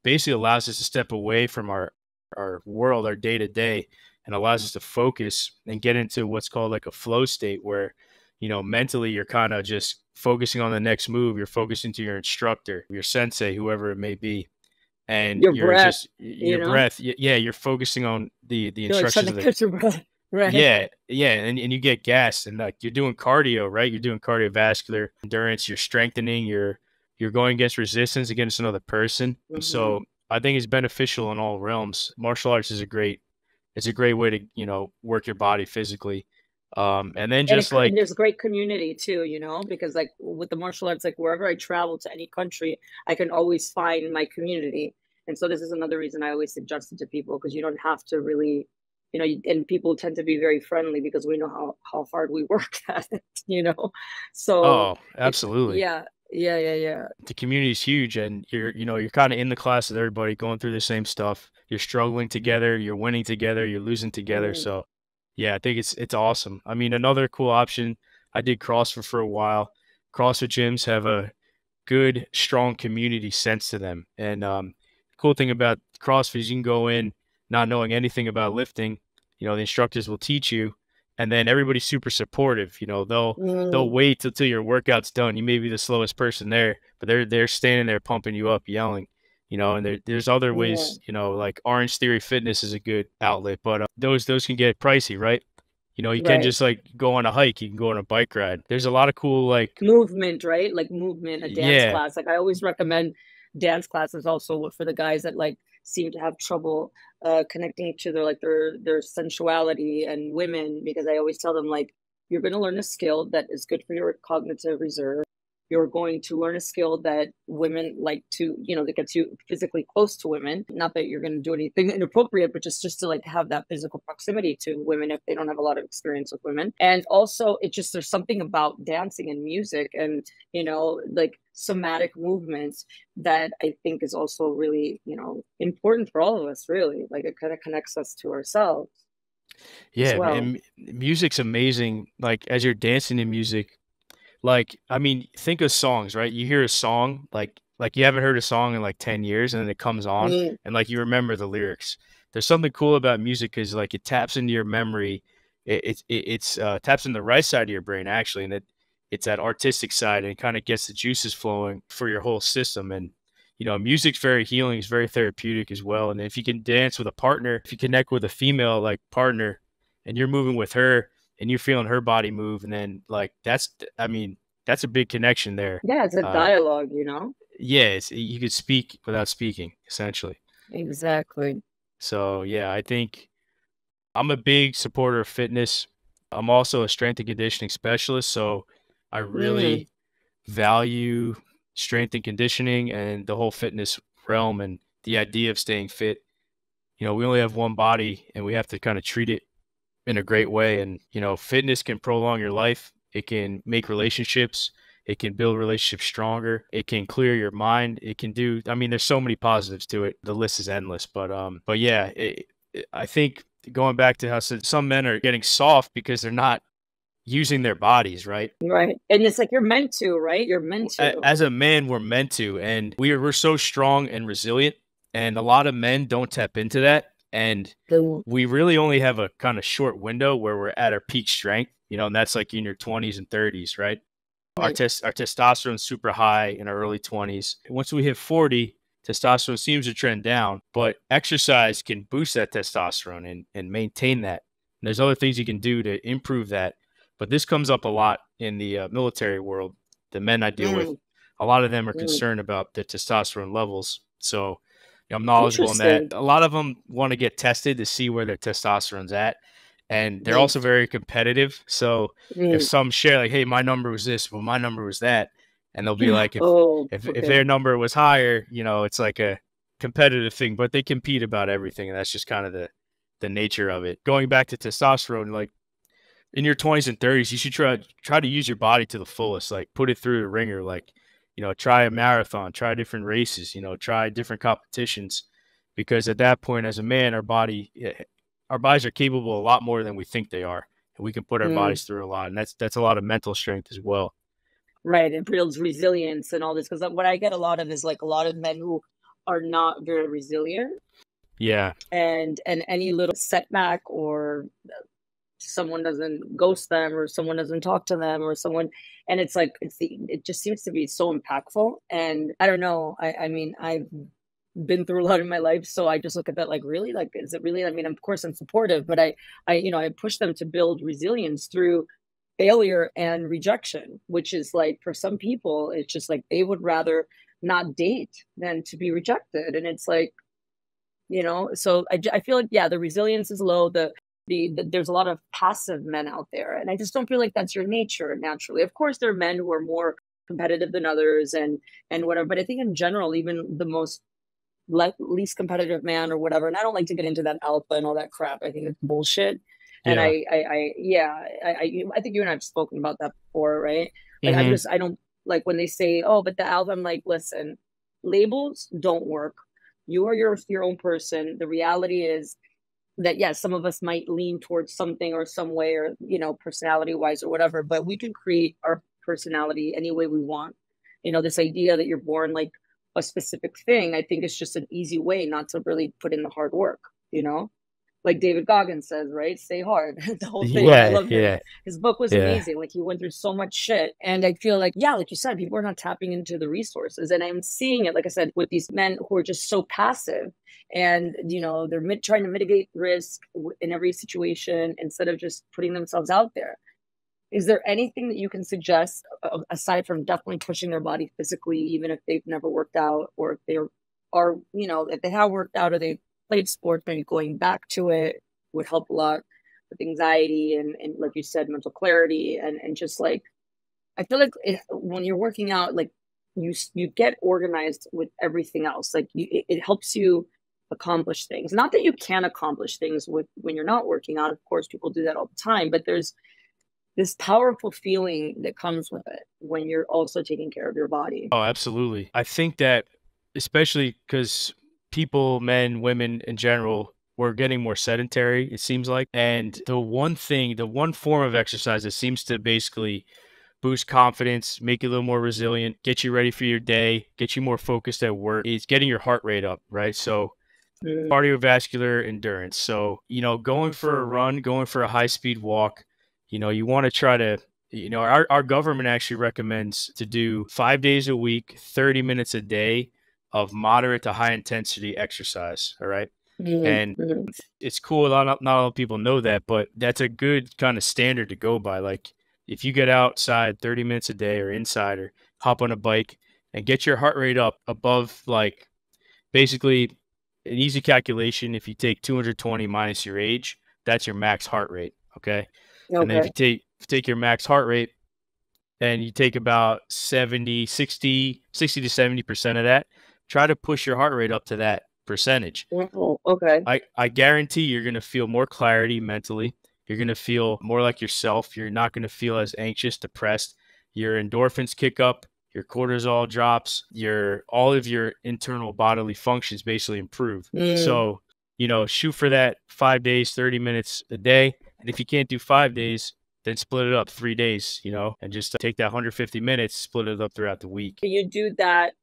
[SPEAKER 2] basically allows us to step away from our our world, our day to day, and allows us to focus and get into what's called like a flow state where, you know, mentally you're kind of just focusing on the next move. You're focusing to your instructor, your sensei, whoever it may be. And
[SPEAKER 1] your
[SPEAKER 2] you're
[SPEAKER 1] breath,
[SPEAKER 2] just your
[SPEAKER 1] you
[SPEAKER 2] breath. Yeah, you're focusing on the the you're instructions.
[SPEAKER 1] Like of the, breath. Right.
[SPEAKER 2] Yeah, yeah, and, and you get gas and like you're doing cardio, right? You're doing cardiovascular endurance. You're strengthening. You're you're going against resistance against another person. Mm-hmm. So I think it's beneficial in all realms. Martial arts is a great, it's a great way to you know work your body physically, um, and then just
[SPEAKER 1] and
[SPEAKER 2] like
[SPEAKER 1] there's a great community too, you know, because like with the martial arts, like wherever I travel to any country, I can always find my community, and so this is another reason I always suggest it to people because you don't have to really you know, and people tend to be very friendly because we know how how hard we work at it, you know. So
[SPEAKER 2] oh, absolutely,
[SPEAKER 1] yeah, yeah, yeah, yeah.
[SPEAKER 2] The community is huge, and you're, you know, you're kind of in the class with everybody going through the same stuff. You're struggling together, you're winning together, you're losing together. Mm. So, Yeah, I think it's it's awesome. I mean, another cool option. I did CrossFit for a while. CrossFit gyms have a good, strong community sense to them, and um, cool thing about CrossFit is you can go in not knowing anything about lifting. You know, the instructors will teach you, and then everybody's super supportive. You know, they'll mm. they'll wait till, till your workout's done. You may be the slowest person there, but they're they're standing there pumping you up, yelling. You know, and there, there's other ways. Yeah. You know, like Orangetheory Fitness is a good outlet, but uh, those those can get pricey, right? You know, you right. can just like go on a hike, you can go on a bike ride. There's a lot of cool like
[SPEAKER 1] movement, right? Like movement, a dance yeah. class. Like I always recommend dance classes also for the guys that like seem to have trouble uh, connecting to their like their their sensuality and women because I always tell them like you're going to learn a skill that is good for your cognitive reserve you're going to learn a skill that women like to you know that gets you physically close to women. Not that you're going to do anything inappropriate but just just to like have that physical proximity to women if they don't have a lot of experience with women. And also it just there's something about dancing and music and you know like somatic movements that i think is also really you know important for all of us really. Like it kind of connects us to ourselves
[SPEAKER 2] yeah well. and music's amazing. Like as you're dancing to music like I mean, think of songs, right? You hear a song like like you haven't heard a song in like 10 years and then it comes on mm-hmm. and like you remember the lyrics. There's something cool about music cuz like it taps into your memory. It, it, it it's uh, taps in the right side of your brain actually and it it's that artistic side and it kind of gets the juices flowing for your whole system and you know music's very healing it's very therapeutic as well and if you can dance with a partner if you connect with a female like partner and you're moving with her and you're feeling her body move, and then like that's, I mean, that's a big connection there.
[SPEAKER 1] Yeah, it's a uh, dialogue, you know.
[SPEAKER 2] Yeah, you could speak without speaking, essentially.
[SPEAKER 1] Exactly.
[SPEAKER 2] So yeah, I think I'm a big supporter of fitness. I'm also a strength and conditioning specialist, so I really mm. value strength and conditioning and the whole fitness realm and the idea of staying fit. You know, we only have one body and we have to kind of treat it in a great way. And, you know, fitness can prolong your life, it can make relationships, it can build relationships stronger, it can clear your mind, it can do, I mean, there's so many positives to it. The list is endless. But, um, but yeah, it, it, I think going back to how some men are getting soft because they're not using their bodies, right?
[SPEAKER 1] Right. And it's like you're meant to, right? You're meant to.
[SPEAKER 2] As a man, we're meant to. And we are, we're so strong and resilient. And a lot of men don't tap into that and we really only have a kind of short window where we're at our peak strength, you know, and that's like in your 20s and 30s, right? right. Our, tes- our testosterone's super high in our early 20s. Once we hit 40, testosterone seems to trend down, but exercise can boost that testosterone and, and maintain that. And there's other things you can do to improve that. But this comes up a lot in the uh, military world. The men I deal mm. with, a lot of them are mm. concerned about the testosterone levels. So I'm knowledgeable in that. A lot of them want to get tested to see where their testosterone's at. And they're also very competitive. So mm. if some share like, hey, my number was this, well, my number was that, and they'll be like, if, oh, if, okay. if their number was higher, you know, it's like a competitive thing, but they compete about everything. And that's just kind of the, the nature of it. Going back to testosterone, like in your 20s and 30s, you should try try to use your body to the fullest. Like put it through the ringer. Like you know, try a marathon, try different races, you know, try different competitions, because at that point, as a man, our body, eh, our bodies are capable a lot more than we think they are, and we can put our mm. bodies through a lot, and that's that's a lot of mental strength as well.
[SPEAKER 1] Right, it builds resilience and all this. Because what I get a lot of is like a lot of men who are not very resilient.
[SPEAKER 2] Yeah,
[SPEAKER 1] and and any little setback or someone doesn't ghost them or someone doesn't talk to them or someone and it's like it's the it just seems to be so impactful. And i don't know i i mean i've been through a lot in my life so i just look at that like really? Like is it really? I mean of course i'm supportive but i i you know i push them to build resilience through failure and rejection which is like for some people it's just like they would rather not date than to be rejected. And it's like you know so I, I feel like yeah the resilience is low the the, the, there's a lot of passive men out there and i just don't feel like that's your nature naturally. Of course there are men who are more competitive than others and and whatever but i think in general even the most le- least competitive man or whatever and i don't like to get into that alpha and all that crap i think it's bullshit. And yeah. I, I i yeah I, I i think you and i've spoken about that before right? Like mm-hmm. i just i don't like when they say oh but the alpha i'm like listen labels don't work. You are your your own person. The reality is that yes, some of us might lean towards something or some way or you know, personality wise or whatever, but we can create our personality any way we want. You know, this idea that you're born like a specific thing, I think it's just an easy way not to really put in the hard work, you know? Like David Goggins says, right? Stay hard. the whole thing.
[SPEAKER 2] Yeah, yeah.
[SPEAKER 1] Him. His book was yeah. amazing. Like he went through so much shit. And I feel like, yeah, like you said, people are not tapping into the resources. And I'm seeing it, like I said, with these men who are just so passive and you know they're mit- trying to mitigate risk in every situation instead of just putting themselves out there is there anything that you can suggest aside from definitely pushing their body physically even if they've never worked out or if they are you know if they have worked out or they played sports maybe going back to it would help a lot with anxiety and, and like you said mental clarity and and just like i feel like it, when you're working out like you you get organized with everything else like you, it, it helps you accomplish things. Not that you can accomplish things with when you're not working out. Of course, people do that all the time, but there's this powerful feeling that comes with it when you're also taking care of your body.
[SPEAKER 2] Oh, absolutely. I think that especially because people, men, women in general, we're getting more sedentary, it seems like. And the one thing, the one form of exercise that seems to basically boost confidence, make you a little more resilient, get you ready for your day, get you more focused at work is getting your heart rate up, right? So cardiovascular endurance. So, you know, going for a run, going for a high speed walk, you know, you want to try to, you know, our, our government actually recommends to do five days a week, 30 minutes a day of moderate to high intensity exercise. All right? mm-hmm. And mm-hmm. it's cool. Not, not, not all people know that, but that's a good kind of standard to go by. Like, if you get outside 30 minutes a day or inside or hop on a bike and get your heart rate up above like basically an easy calculation if you take 220 minus your age, that's your max heart rate. Okay. okay. And then if you take if you take your max heart rate and you take about 70, 60, 60 to 70% of that, try to push your heart rate up to that percentage.
[SPEAKER 1] Oh, okay.
[SPEAKER 2] I, I guarantee you're going to feel more clarity mentally. You're going to feel more like yourself. You're not going to feel as anxious, depressed. Your endorphins kick up your cortisol drops, your all of your internal bodily functions basically improve. Mm. So, you know, shoot for that five days, 30 minutes a day. And if you can't do five days, then split it up three days, you know, and just take that 150 minutes, split it up throughout the week.
[SPEAKER 1] Can you do that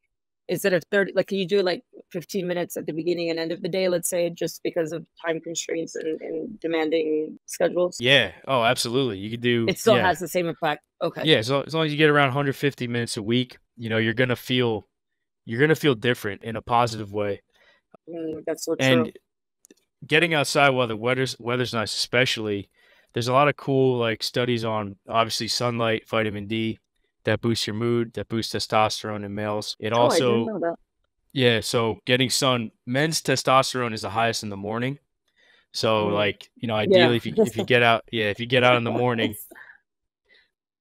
[SPEAKER 1] instead of 30 like can you do like 15 minutes at the beginning and end of the day let's say just because of time constraints and, and demanding schedules?
[SPEAKER 2] Yeah. Oh absolutely. You could do
[SPEAKER 1] it still
[SPEAKER 2] yeah.
[SPEAKER 1] has the same effect okay.
[SPEAKER 2] Yeah so as long as you get around 150 minutes a week you know you're gonna feel you're gonna feel different in a positive way.
[SPEAKER 1] Mm, that's so
[SPEAKER 2] true. And getting outside while the weather's weather's nice especially there's a lot of cool like studies on obviously sunlight vitamin d that boosts your mood, that boosts testosterone in males. It also,
[SPEAKER 1] oh,
[SPEAKER 2] yeah. So getting sun, men's testosterone is the highest in the morning. So mm. like you know, ideally yeah. if you if you get out, yeah, if you get out in the morning,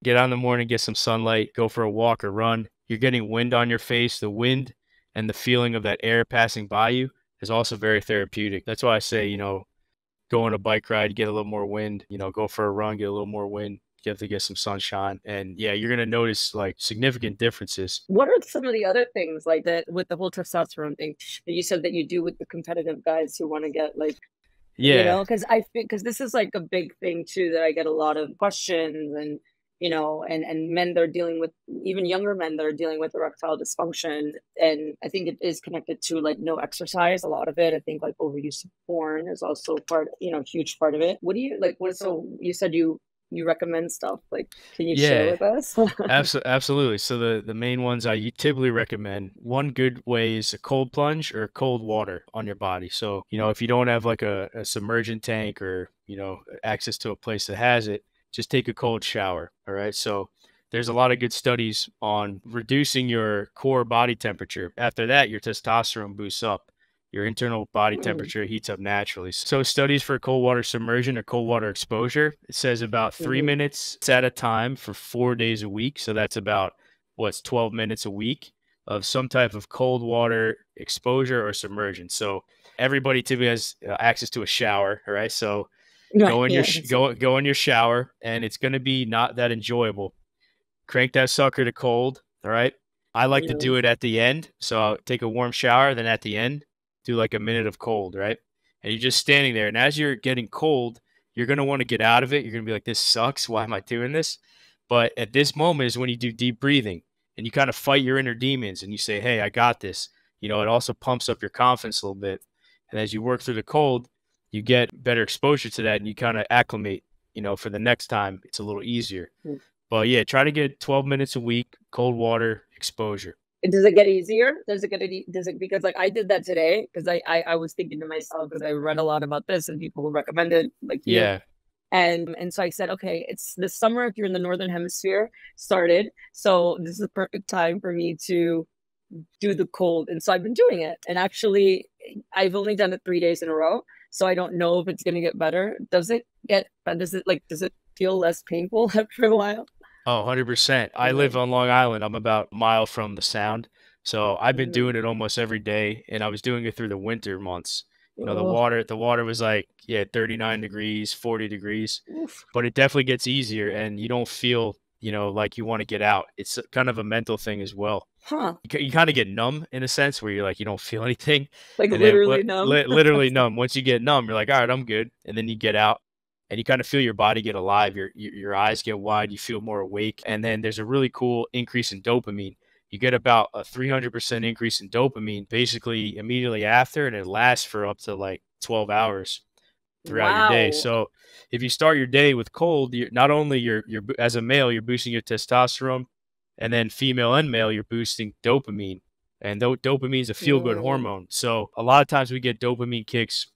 [SPEAKER 2] get out in the morning, get some sunlight, go for a walk or run. You're getting wind on your face. The wind and the feeling of that air passing by you is also very therapeutic. That's why I say you know, go on a bike ride, get a little more wind. You know, go for a run, get a little more wind you have to get some sunshine and yeah you're going to notice like significant differences.
[SPEAKER 1] What are some of the other things like that with the whole testosterone thing that you said that you do with the competitive guys who want to get like
[SPEAKER 2] yeah.
[SPEAKER 1] you know because i think because this is like a big thing too that i get a lot of questions and you know and and men they're dealing with even younger men that are dealing with erectile dysfunction and i think it is connected to like no exercise a lot of it. I think like overuse of porn is also part you know huge part of it. What do you like what so you said you you recommend stuff? Like can you yeah, share with us?
[SPEAKER 2] Absolutely absolutely. So the the main ones i typically recommend one good way is a cold plunge or cold water on your body. So you know if you don't have like a, a submergent tank or you know access to a place that has it just take a cold shower all right so there's a lot of good studies on reducing your core body temperature. After that your testosterone boosts up your internal body mm. temperature heats up naturally. So studies for cold water submersion or cold water exposure, it says about 3 mm-hmm. minutes at a time for 4 days a week, so that's about what's 12 minutes a week of some type of cold water exposure or submersion. So everybody typically has uh, access to a shower, right? So right, go in yeah, your go go in your shower and it's going to be not that enjoyable. Crank that sucker to cold, all right? I like yeah. to do it at the end. So I'll take a warm shower then at the end do like a minute of cold, right? and you're just standing there. And as you're getting cold, you're going to want to get out of it. You're going to be like, this sucks. Why am I doing this? But at this moment is when you do deep breathing and you kind of fight your inner demons and you say, hey, I got this. You know, it also pumps up your confidence a little bit. And as you work through the cold, you get better exposure to that and you kind of acclimate, you know, for the next time, it's a little easier. Mm. But yeah, try to get 12 minutes a week, cold water exposure
[SPEAKER 1] does it get easier? Does it get any does it because like i did that today because I, I, I was thinking to myself because i read a lot about this and people recommended like
[SPEAKER 2] yeah.
[SPEAKER 1] And and so i said okay it's the summer if you're in the northern hemisphere started so this is the perfect time for me to do the cold. And so i've been doing it and actually i've only done it three days in a row so i don't know if it's going to get better. Does it get does it like does it feel less painful after a while
[SPEAKER 2] Oh, 100%. I live on Long Island. I'm about a mile from the sound. So I've been mm. doing it almost every day and I was doing it through the winter months. You know, the water the water was like, yeah, 39 degrees, 40 degrees.
[SPEAKER 1] Oof.
[SPEAKER 2] But it definitely gets easier and you don't feel, you know, like you want to get out. It's kind of a mental thing as well.
[SPEAKER 1] Huh.
[SPEAKER 2] You, you kind of get numb in a sense where you're like you don't feel anything.
[SPEAKER 1] Like and literally numb.
[SPEAKER 2] Li- literally numb. Once you get numb, you're like, "All right, I'm good." And then you get out and you kind of feel your body get alive your, your, your eyes get wide you feel more awake and then there's a really cool increase in dopamine. You get about a 300% increase in dopamine basically immediately after and it lasts for up to like 12 hours throughout wow. your day. So if you start your day with cold you're not only you're, you're as a male you're boosting your testosterone and then female and male you're boosting dopamine and do- dopamine is a feel good hormone. So a lot of times we get dopamine kicks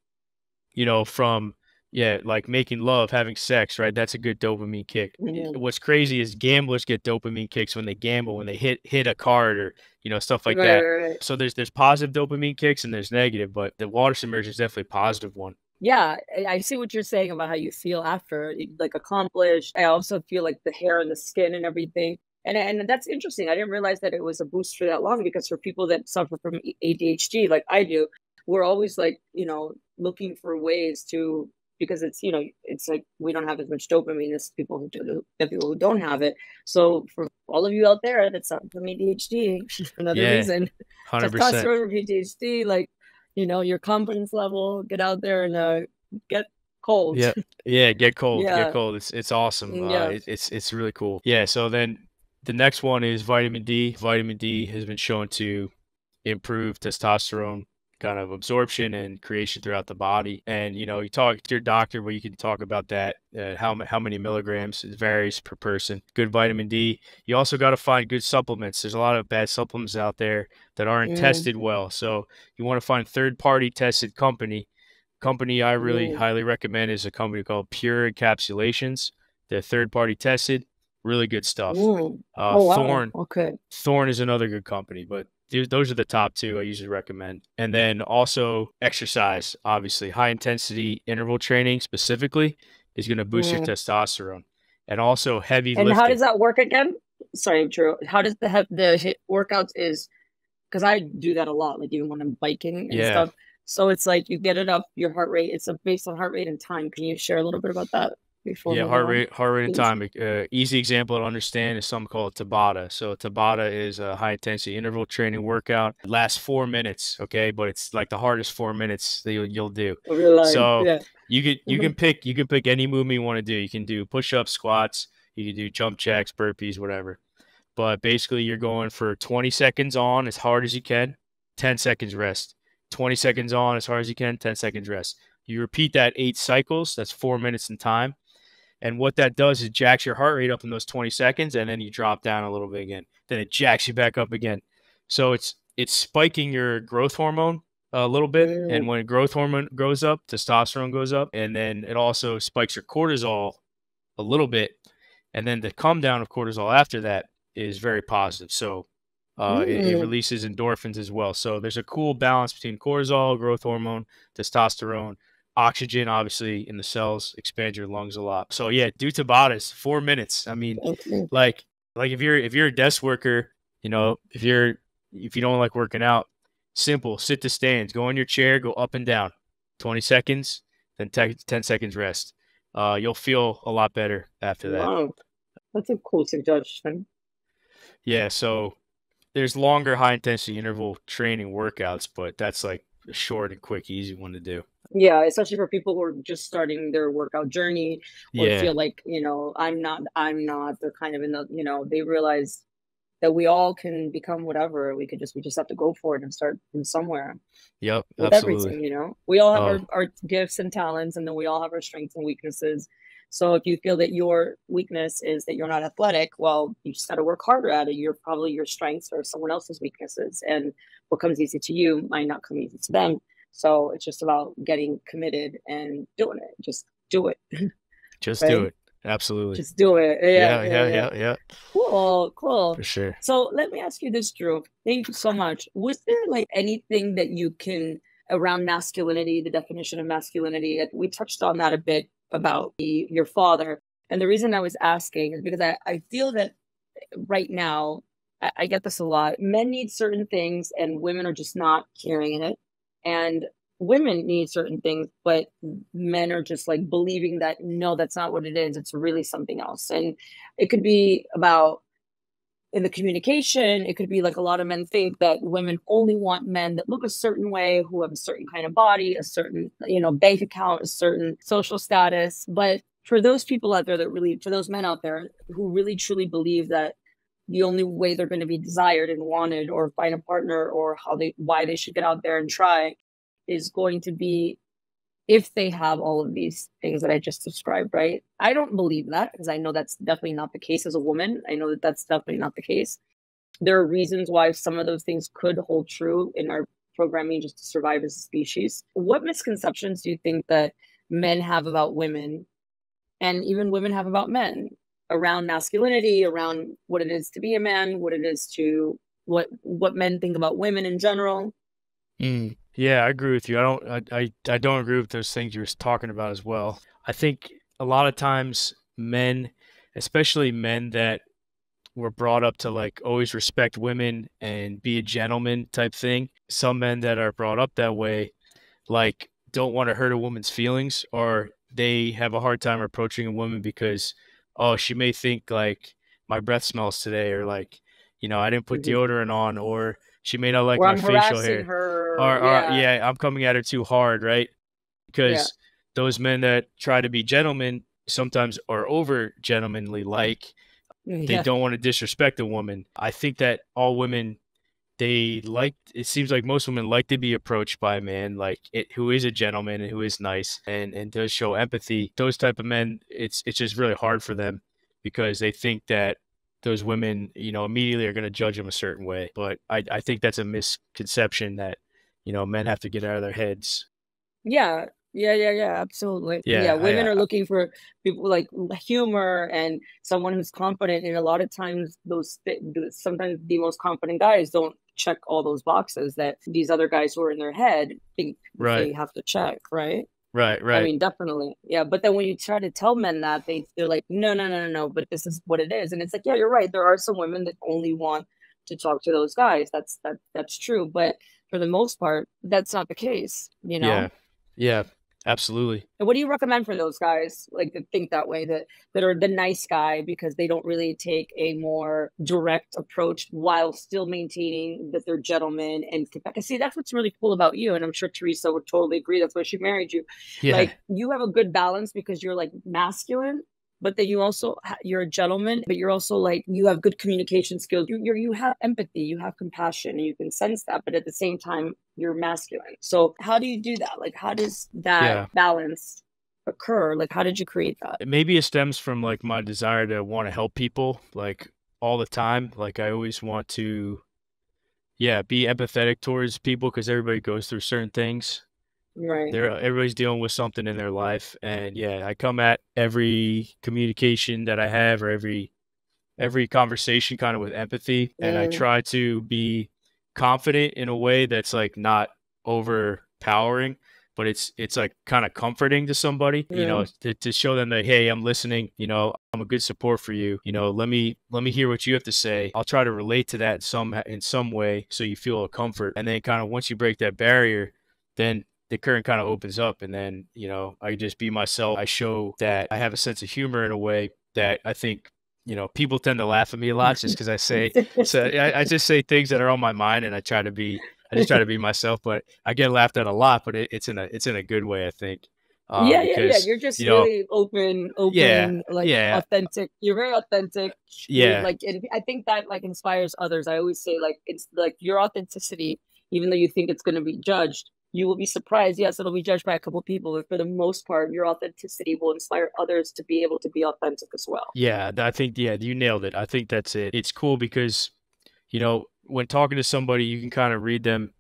[SPEAKER 2] you know from yeah, like making love, having sex, right? That's a good dopamine kick.
[SPEAKER 1] Yeah.
[SPEAKER 2] What's crazy is gamblers get dopamine kicks when they gamble, when they hit hit a card or you know stuff like
[SPEAKER 1] right,
[SPEAKER 2] that.
[SPEAKER 1] Right, right.
[SPEAKER 2] So there's there's positive dopamine kicks and there's negative, but the water submersion is definitely a positive one.
[SPEAKER 1] Yeah, I see what you're saying about how you feel after, like accomplished. I also feel like the hair and the skin and everything. And, and that's interesting. I didn't realize that it was a boost for that long because for people that suffer from ADHD, like I do, we're always like, you know, looking for ways to because it's you know it's like we don't have as much dopamine as people who do the people who don't have it. So for all of you out there that's not from ADHD, another
[SPEAKER 2] yeah,
[SPEAKER 1] reason,
[SPEAKER 2] hundred percent
[SPEAKER 1] ADHD, like you know your confidence level, get out there and uh, get cold.
[SPEAKER 2] Yeah, yeah, get cold, yeah. get cold. It's it's awesome. Mm, yeah. Uh, it, it's it's really cool. Yeah. So then the next one is vitamin D. Vitamin D has been shown to improve testosterone kind of absorption and creation throughout the body. And you know, you talk to your doctor, where you can talk about that. Uh, how how many milligrams it varies per person. Good vitamin D. You also got to find good supplements. There's a lot of bad supplements out there that aren't mm. tested well. So you want to find third party tested company. Company I really mm. highly recommend is a company called Pure Encapsulations. They're third party tested. Really good stuff.
[SPEAKER 1] Mm.
[SPEAKER 2] Uh,
[SPEAKER 1] oh, wow.
[SPEAKER 2] Thorne.
[SPEAKER 1] Okay.
[SPEAKER 2] Thorne is another good company, but those are the top two I usually recommend. And then also exercise, obviously, high intensity interval training specifically is going to boost your mm-hmm. testosterone, and also heavy.
[SPEAKER 1] And
[SPEAKER 2] lifting.
[SPEAKER 1] how does that work again? Sorry, Drew. How does the the workouts is? Because I do that a lot, like even when I'm biking and
[SPEAKER 2] yeah.
[SPEAKER 1] stuff. So it's like you get it up, your heart rate. It's a based on heart rate and time. Can you share a little bit about that?
[SPEAKER 2] Before yeah heart rate heart rate and time uh, easy example to understand is something called tabata. So tabata is a high intensity interval training workout. It lasts four minutes okay? But it's like the hardest four minutes that you'll, you'll do. So
[SPEAKER 1] yeah.
[SPEAKER 2] you can you
[SPEAKER 1] mm-hmm.
[SPEAKER 2] can pick you can pick any movement you want to do. You can do push-ups squats you can do jump jacks burpees whatever. But basically you're going for 20 seconds on as hard as you can 10 seconds rest. 20 seconds on as hard as you can 10 seconds rest. You repeat that eight cycles that's four minutes in time and what that does is jacks your heart rate up in those 20 seconds and then you drop down a little bit again. Then it jacks you back up again. So it's it's spiking your growth hormone a little bit. And when growth hormone goes up, testosterone goes up. And then it also spikes your cortisol a little bit. And then the come down of cortisol after that is very positive. So uh, mm. it, it, releases endorphins as well. So there's a cool balance between cortisol, growth hormone, testosterone, oxygen obviously in the cells expand your lungs a lot. So yeah do tabatas four minutes. I mean like like if you're if you're a desk worker you know if you're if you don't like working out simple sit to stands go in your chair go up and down 20 seconds then 10 seconds rest. Uh, you'll feel a lot better after that.
[SPEAKER 1] Wow that's a cool suggestion.
[SPEAKER 2] Yeah so there's longer high intensity interval training workouts but that's like a short and quick, easy one to do.
[SPEAKER 1] Yeah, especially for people who are just starting their workout journey or
[SPEAKER 2] Yeah.
[SPEAKER 1] feel like, you know, I'm not, I'm not, they're kind of in the, you know, they realize that we all can become whatever. We could just, we just have to go for it and start from somewhere
[SPEAKER 2] Yep.
[SPEAKER 1] with
[SPEAKER 2] Absolutely.
[SPEAKER 1] everything, you know? We all have
[SPEAKER 2] Oh.
[SPEAKER 1] our, our gifts and talents, and then we all have our strengths and weaknesses. So if you feel that your weakness is that you're not athletic, well, you just got to work harder at it. You're probably your strengths or someone else's weaknesses, and what comes easy to you might not come easy to them. So it's just about getting committed and doing it. Just do it.
[SPEAKER 2] Just do it. Absolutely.
[SPEAKER 1] Just do it. Yeah,
[SPEAKER 2] yeah, yeah, yeah, yeah,
[SPEAKER 1] Cool, cool.
[SPEAKER 2] for sure.
[SPEAKER 1] So let me ask you this, Drew. Thank you so much. Was there like anything that you can around masculinity, the definition of masculinity? We touched on that a bit about the, your father. And the reason I was asking is because I, I feel that right now, I, I get this a lot. Men need certain things and women are just not carrying it. And women need certain things, but men are just like believing that no, that's not what it is. It's really something else. And it could be about in the communication, it could be like a lot of men think that women only want men that look a certain way, who have a certain kind of body, a certain, you know, bank account, a certain social status. But for those people out there that really, for those men out there who really truly believe that the only way they're going to be desired and wanted or find a partner or how they, why they should get out there and try is going to be if they have all of these things that I just described, right? I don't believe that because I know that's definitely not the case as a woman. I know that that's definitely not the case. There are reasons why some of those things could hold true in our programming just to survive as a species. What misconceptions do you think that men have about women and even women have about men around masculinity, around what it is to be a man, what it is to what what men think about women in general?
[SPEAKER 2] Mm, yeah, I agree with you. I don't I, I I don't agree with those things you were talking about as well. I think a lot of times men, especially men that were brought up to like always respect women and be a gentleman type thing. Some men that are brought up that way like don't want to hurt a woman's feelings or they have a hard time approaching a woman because oh, she may think like my breath smells today or like, you know, I didn't put
[SPEAKER 1] Mhm.
[SPEAKER 2] deodorant on or she may not like
[SPEAKER 1] or
[SPEAKER 2] my
[SPEAKER 1] I'm
[SPEAKER 2] facial hair
[SPEAKER 1] her.
[SPEAKER 2] or, or yeah. I'm coming at her too hard, right? Because those men that try to be gentlemen sometimes are over gentlemanly like mm, they
[SPEAKER 1] yeah.
[SPEAKER 2] don't want to disrespect a woman. I think that all women they like it seems like most women like to be approached by a man like it who is a gentleman and who is nice and and does show empathy. Those type of men it's it's just really hard for them because they think that those women, you know, immediately are going to judge them a certain way. But I, I think that's a misconception that, you know, men have to get out of their heads.
[SPEAKER 1] Yeah, yeah, yeah, yeah, absolutely.
[SPEAKER 2] Yeah,
[SPEAKER 1] Yeah, women
[SPEAKER 2] I-
[SPEAKER 1] are uh, looking for people like mm, humor and someone who's confident. And a lot of times, those sometimes the most confident guys don't check all those boxes that these other guys who are in their head think they have to check, right?
[SPEAKER 2] Right, right.
[SPEAKER 1] I mean, definitely. Yeah. But then when you try to tell men that, they, they're like, no, no, no, no, no, but this is what it is. And it's like, yeah, you're right. There are some women that only want to talk to those guys. That's that that's true. But for the most part, that's not the case, you know?
[SPEAKER 2] Yeah. Yeah, absolutely.
[SPEAKER 1] And what do you recommend for those guys, like that think that way, that that are the nice guy because they don't really take a more direct approach while still maintaining that they're gentlemen and Because see, that's what's really cool about you, and I'm sure Teresa would totally agree. That's why she married you.
[SPEAKER 2] Yeah.
[SPEAKER 1] Like you have a good balance because you're like masculine, but then you also you're a gentleman, but you're also like you have good communication skills. You you're, you have empathy, you have compassion, and you can sense that. But at the same time, you're masculine. So how do you do that? Like how does that
[SPEAKER 2] Yeah.
[SPEAKER 1] balance occur? Like how did you create that?
[SPEAKER 2] maybe it stems from like my desire to want to help people like all the time. Like I always want to yeah, be empathetic towards people because everybody goes through certain things.
[SPEAKER 1] Right.
[SPEAKER 2] They're everybody's dealing with something in their life, and yeah, I come at every communication that I have or every every conversation kind of with empathy, and I
[SPEAKER 1] Mm.
[SPEAKER 2] try to be confident in a way that's like not overpowering, but it's it's like kind of comforting to somebody, you know, to, to show them that hey, I'm listening, you know, I'm a good support for you, you know, let me let me hear what you have to say. I'll try to relate to that in some in some way, so you feel a comfort, and then kind of once you break that barrier, then the current kind of opens up and then you know i just be myself i show that i have a sense of humor in a way that i think you know people tend to laugh at me a lot just because i say so I, I just say things that are on my mind and i try to be I just try to be myself, but I get laughed at a lot, but it, it's in a it's in a good way, I think.
[SPEAKER 1] Um, yeah, yeah, because, yeah. You're just you really know, open, open, yeah, like yeah. authentic. You're very authentic.
[SPEAKER 2] Yeah.
[SPEAKER 1] Like I think that like inspires others. I always say like it's like your authenticity, even though you think it's going to be judged, you will be surprised. Yes, it'll be judged by a couple people, but for the most part, your authenticity will inspire others to be able to be authentic as well.
[SPEAKER 2] Yeah, I think yeah, you nailed it. I think that's it. It's cool because, you know, when talking to somebody, you can kind of read them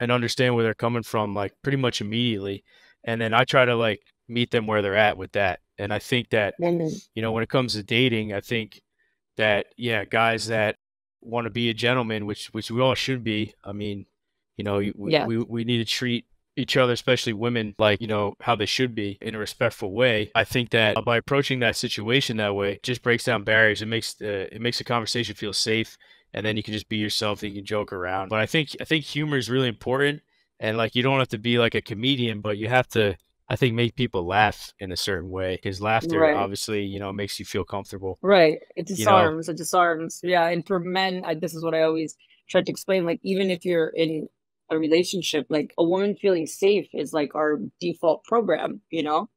[SPEAKER 2] and understand where they're coming from, like pretty much immediately and then I try to like meet them where they're at with that. And I think that mm-hmm. you know when it comes to dating, I think that yeah, guys that want to be a gentleman, which which we all should be. I mean, you know, we yeah. we, we need to treat each other, especially women, like, you know, how they should be in a respectful way. I think that by approaching that situation that way, just breaks down barriers. It makes uh, it makes the conversation feel safe, and then you can just be yourself. And you can joke around. But I think I think humor is really important and like you don't have to be like a comedian but you have to i think make people laugh in a certain way because laughter right. obviously you know makes you feel comfortable
[SPEAKER 1] right it disarms you know? it disarms yeah and for men I, this is what i always try to explain like even if you're in a relationship like a woman feeling safe is like our default program you know?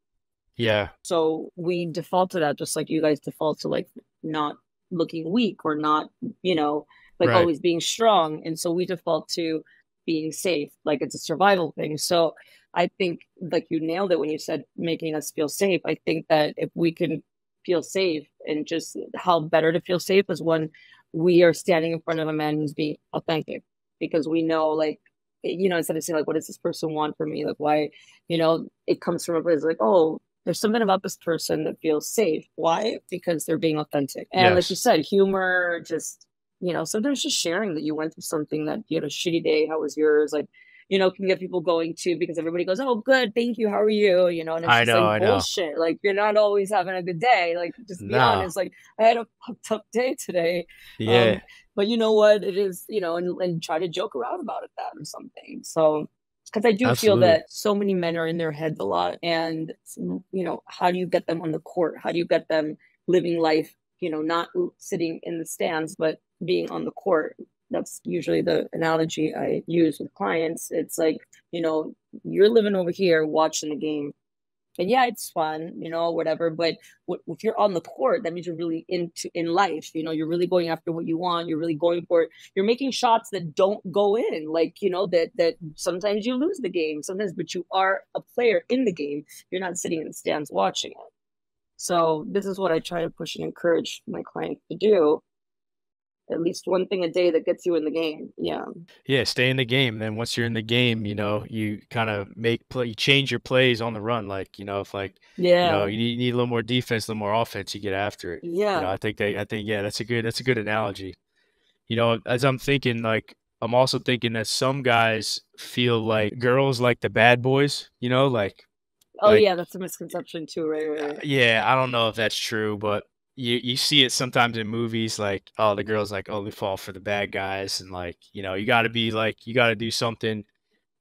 [SPEAKER 2] Yeah.
[SPEAKER 1] So we default to that just like you guys default to like not looking weak or not you know like right. always being strong. And so we default to being safe like it's a survival thing. So i think like you nailed it when you said making us feel safe. I think that if we can feel safe and just how better to feel safe is when we are standing in front of a man who's being authentic. Because we know like you know instead of saying like what does this person want from me like why you know it comes from a place like oh there's something about this person that feels safe why because they're being authentic and yes. like you said humor just you know, sometimes just sharing that you went through something that you had a shitty day. How was yours? Like, you know, can get people going too because everybody goes, "Oh, good, thank you. How are you?" You know, and it's I just know, like I bullshit. Know. Like you're not always having a good day. Like just be no. honest. Like I had a tough day today.
[SPEAKER 2] Yeah. Um,
[SPEAKER 1] but you know what? It is, you know, and, and try to joke around about it that or something. So because I do Absolutely. feel that so many men are in their heads a lot, and you know, how do you get them on the court? How do you get them living life? You know, not sitting in the stands, but being on the court that's usually the analogy I use with clients. It's like, you know, you're living over here watching the game. And yeah, it's fun, you know, whatever. But if you're on the court, that means you're really into in life. You know, you're really going after what you want. You're really going for it. You're making shots that don't go in, like you know that that sometimes you lose the game, sometimes, but you are a player in the game. You're not sitting in the stands watching it. So this is what I try to push and encourage my clients to do at least one thing a day that gets you in the game. Yeah.
[SPEAKER 2] Yeah, stay in the game. Then once you're in the game, you know, you kind of make play, you change your plays on the run. Like, you know, if like,
[SPEAKER 1] yeah,
[SPEAKER 2] you know, you need, you need a little more defense, a little more offense, you get after it.
[SPEAKER 1] Yeah.
[SPEAKER 2] You know, I think they, I think, yeah, that's a good, that's a good analogy. You know, as I'm thinking, like, I'm also thinking that some guys feel like girls like the bad boys, you know, like,
[SPEAKER 1] Oh like, yeah, that's a misconception too, right, right, right?
[SPEAKER 2] Yeah, I don't know if that's true, but you you see it sometimes in movies like oh the girls like only fall for the bad guys and like you know you got to be like you got to do something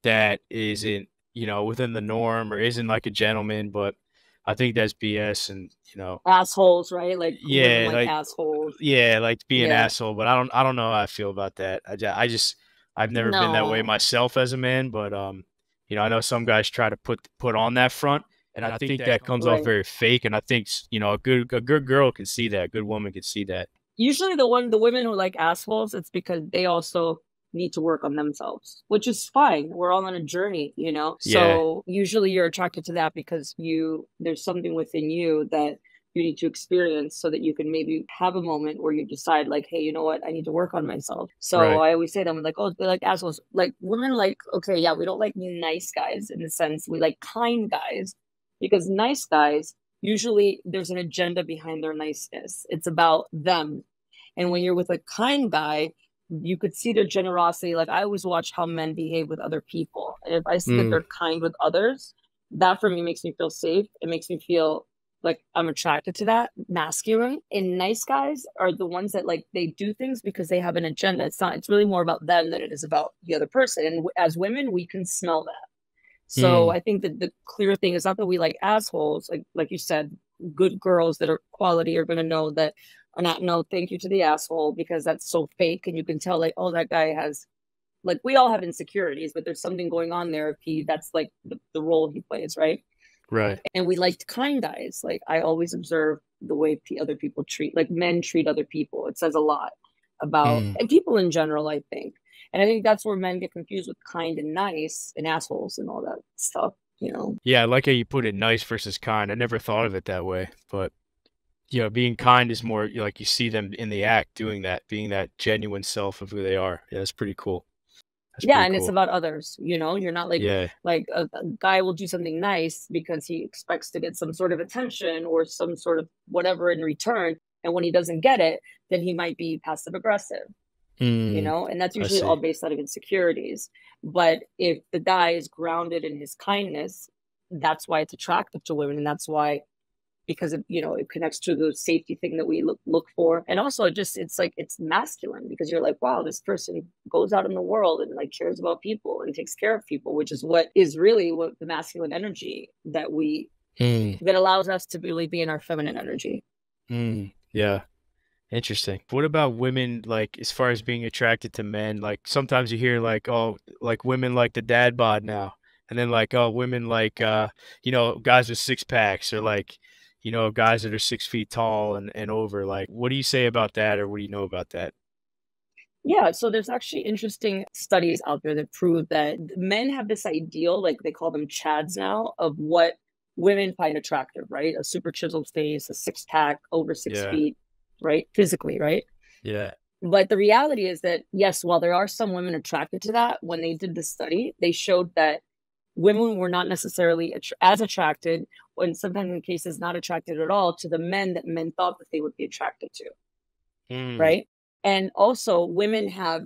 [SPEAKER 2] that isn't you know within the norm or isn't like a gentleman but I think that's BS and you know
[SPEAKER 1] assholes right like
[SPEAKER 2] yeah like, like,
[SPEAKER 1] assholes
[SPEAKER 2] yeah like being yeah. an asshole but I don't I don't know how I feel about that I just, I just I've never no. been that way myself as a man but um you know I know some guys try to put put on that front and I, I think, think, that comes right. off very fake. And I think you know a good a good girl can see that, a good woman can see that.
[SPEAKER 1] Usually, the one the women who like assholes, it's because they also need to work on themselves, which is fine. We're all on a journey, you know. So yeah. usually, you're attracted to that because you there's something within you that you need to experience so that you can maybe have a moment where you decide like hey you know what i need to work on myself so right. i always say to them like oh they're like assholes like women like okay yeah we don't like nice guys in the sense we like kind guys because nice guys usually there's an agenda behind their niceness. It's about them. And when you're with a kind guy you could see their generosity. Like i always watch how men behave with other people. And if i see mm. that they're kind with others that for me makes me feel safe. It makes me feel like i'm attracted to that masculine. And nice guys are the ones that like they do things because they have an agenda. It's not it's really more about them than it is about the other person. And as women we can smell that so mm. I think that the clear thing is not that we like assholes, like like you said, good girls that are quality are gonna know that are not no thank you to the asshole because that's so fake and you can tell like, oh that guy has like we all have insecurities, but there's something going on there if he that's like the, the role he plays, right?
[SPEAKER 2] Right.
[SPEAKER 1] And we liked kind guys. Like I always observe the way p- other people treat, like men treat other people. It says a lot about
[SPEAKER 2] Mm.
[SPEAKER 1] and people in general, I think. And I think that's where men get confused with kind and nice and assholes and all that stuff, you know.
[SPEAKER 2] Yeah, I like how you put it nice versus kind. I never thought of it that way, but you know, being kind is more like you see them in the act doing that, being that genuine self of who they are. Yeah, that's pretty cool. That's
[SPEAKER 1] yeah, and it's about others, you know. You're not like
[SPEAKER 2] Yeah.
[SPEAKER 1] like a, a guy will do something nice because he expects to get some sort of attention or some sort of whatever in return and when he doesn't get it then he might be passive aggressive you
[SPEAKER 2] Mm,
[SPEAKER 1] know and that's usually all based out of insecurities. But if the guy is grounded in his kindness that's why it's attractive to women and that's why because it you know it connects to the safety thing that we look look for. And also just it's like it's masculine because you're like wow this person goes out in the world and like cares about people and takes care of people which is what is really what the masculine energy that we
[SPEAKER 2] Mm,
[SPEAKER 1] that allows us to really be in our feminine energy.
[SPEAKER 2] Mm, yeah. Interesting. What about women, like, as far as being attracted to men? Like, sometimes you hear, like, oh, like women like the dad bod now. And then, like, oh, women like, uh, you know, guys with six packs or like, you know, guys that are six feet tall and, and over. Like, what do you say about that or what do you know about that?
[SPEAKER 1] Yeah, so there's actually interesting studies out there that prove that men have this ideal, like they call them chads now, of what women find attractive, right? A super chiseled face, a six pack, over six
[SPEAKER 2] Yeah.
[SPEAKER 1] feet, right? Physically, right?
[SPEAKER 2] Yeah.
[SPEAKER 1] But the reality is that, yes, while there are some women attracted to that, when they did the study, they showed that women were not necessarily as attracted, and sometimes in cases not attracted at all, to the men that men thought that they would be attracted to
[SPEAKER 2] Mm,
[SPEAKER 1] right? And also, women have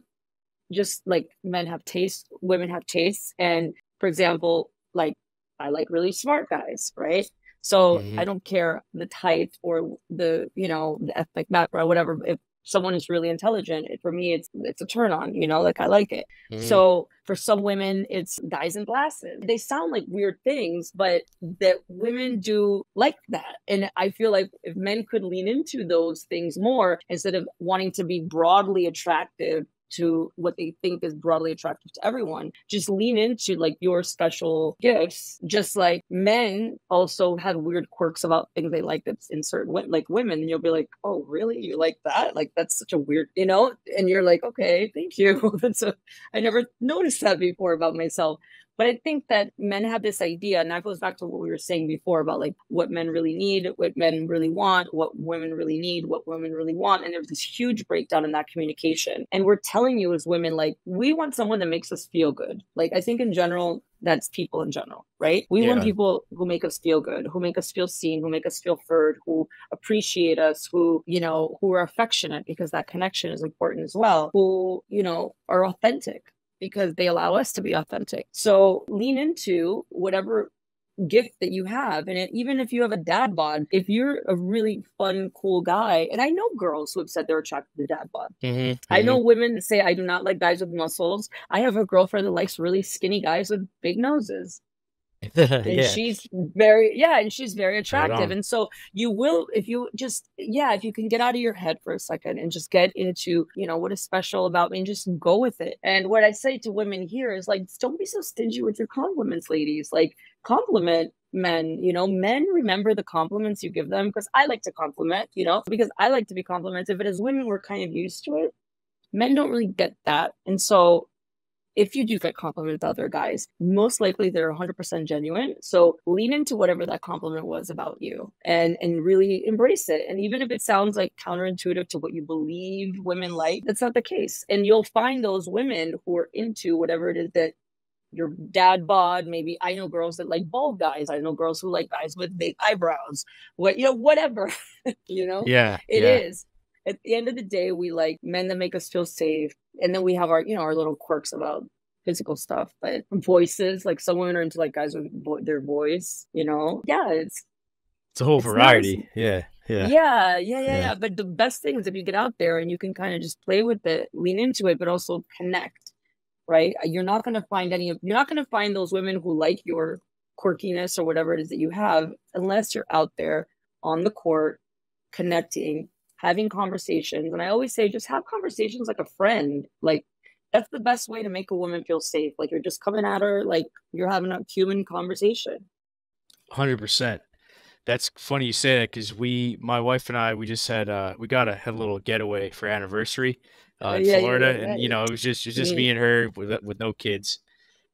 [SPEAKER 1] just like men have taste, women have tastes. And for example, like I like really smart guys, right? So
[SPEAKER 2] Mhm.
[SPEAKER 1] I don't care the type or the, you know, the ethnic background, whatever. If someone is really intelligent, it, for me, it's it's a turn on, you know, like I like it.
[SPEAKER 2] mm,
[SPEAKER 1] So for some women, it's guys and glasses. They sound like weird things, but that women do like that. And I feel like if men could lean into those things more instead of wanting to be broadly attractive to what they think is broadly attractive to everyone, just lean into like your special gifts. Just like men also have weird quirks about things they like that's in certain like women, and you'll be like, "Oh, really? You like that? Like that's such a weird, you know?" And you're like, "Okay, thank you." that's a I never noticed that before about myself. But I think that men have this idea, and that goes back to what we were saying before about like what men really need, what men really want, what women really need, what women really want. And there's this huge breakdown in that communication. And we're telling you as women, like, we want someone that makes us feel good. Like, I think in general, that's people in general, right? We want people who make us feel good, who make us feel seen, who make us feel heard, who appreciate us, who, you know, who are affectionate because that connection is important as well, who, you know, are authentic because they allow us to be authentic. So lean into whatever gift that you have. And it, even if you have a dad bod, if you're a really fun, cool guy, and I know girls who have said they're attracted to dad bod.
[SPEAKER 2] mhm,
[SPEAKER 1] I
[SPEAKER 2] mhm.
[SPEAKER 1] know women say I do not like guys with muscles. I have a girlfriend that likes really skinny guys with big noses and
[SPEAKER 2] Yeah.
[SPEAKER 1] she's very yeah and she's very attractive. and so you will if you just yeah if you can get out of your head for a second and just get into you know what is special about me and just go with it. And what i say to women here is like don't be so stingy with your compliments ladies. Like compliment men you know men remember the compliments you give them because i like to compliment you know because i like to be complimented. But as women we're kind of used to it. Men don't really get that. And so if you do get complimented by other guys, most likely they're 100% genuine. So lean into whatever that compliment was about you and and really embrace it. And even if it sounds like counterintuitive to what you believe women like, that's not the case. And you'll find those women who are into whatever it is that your dad bod. Maybe I know girls that like bald guys. I know girls who like guys with big eyebrows. What you know, whatever. you know,
[SPEAKER 2] Yeah.
[SPEAKER 1] it
[SPEAKER 2] yeah.
[SPEAKER 1] is. At the end of the day, we like men that make us feel safe. And then we have our, you know, our little quirks about physical stuff, but voices, like some women are into like guys with vo- their voice, you know? Yeah, it's,
[SPEAKER 2] It's a whole
[SPEAKER 1] It's
[SPEAKER 2] variety. Yeah. Yeah.
[SPEAKER 1] yeah, yeah, yeah,
[SPEAKER 2] Yeah.
[SPEAKER 1] yeah. But the best thing is if you get out there and you can kind of just play with it, lean into it, but also connect, right? You're not going to find any of, you're not going to find those women who like your quirkiness or whatever it is that you have unless you're out there on the court connecting having conversations and i always say just have conversations like a friend like that's the best way to make a woman feel safe. Like you're just coming at her like you're having a human conversation.
[SPEAKER 2] Hundred percent. That's funny you say that because we, my wife and I, we just had uh, we got a, had a little getaway for anniversary uh, in
[SPEAKER 1] yeah,
[SPEAKER 2] Florida,
[SPEAKER 1] yeah,
[SPEAKER 2] and you know it was just it was just
[SPEAKER 1] Mhm.
[SPEAKER 2] me and her with uh, with no kids,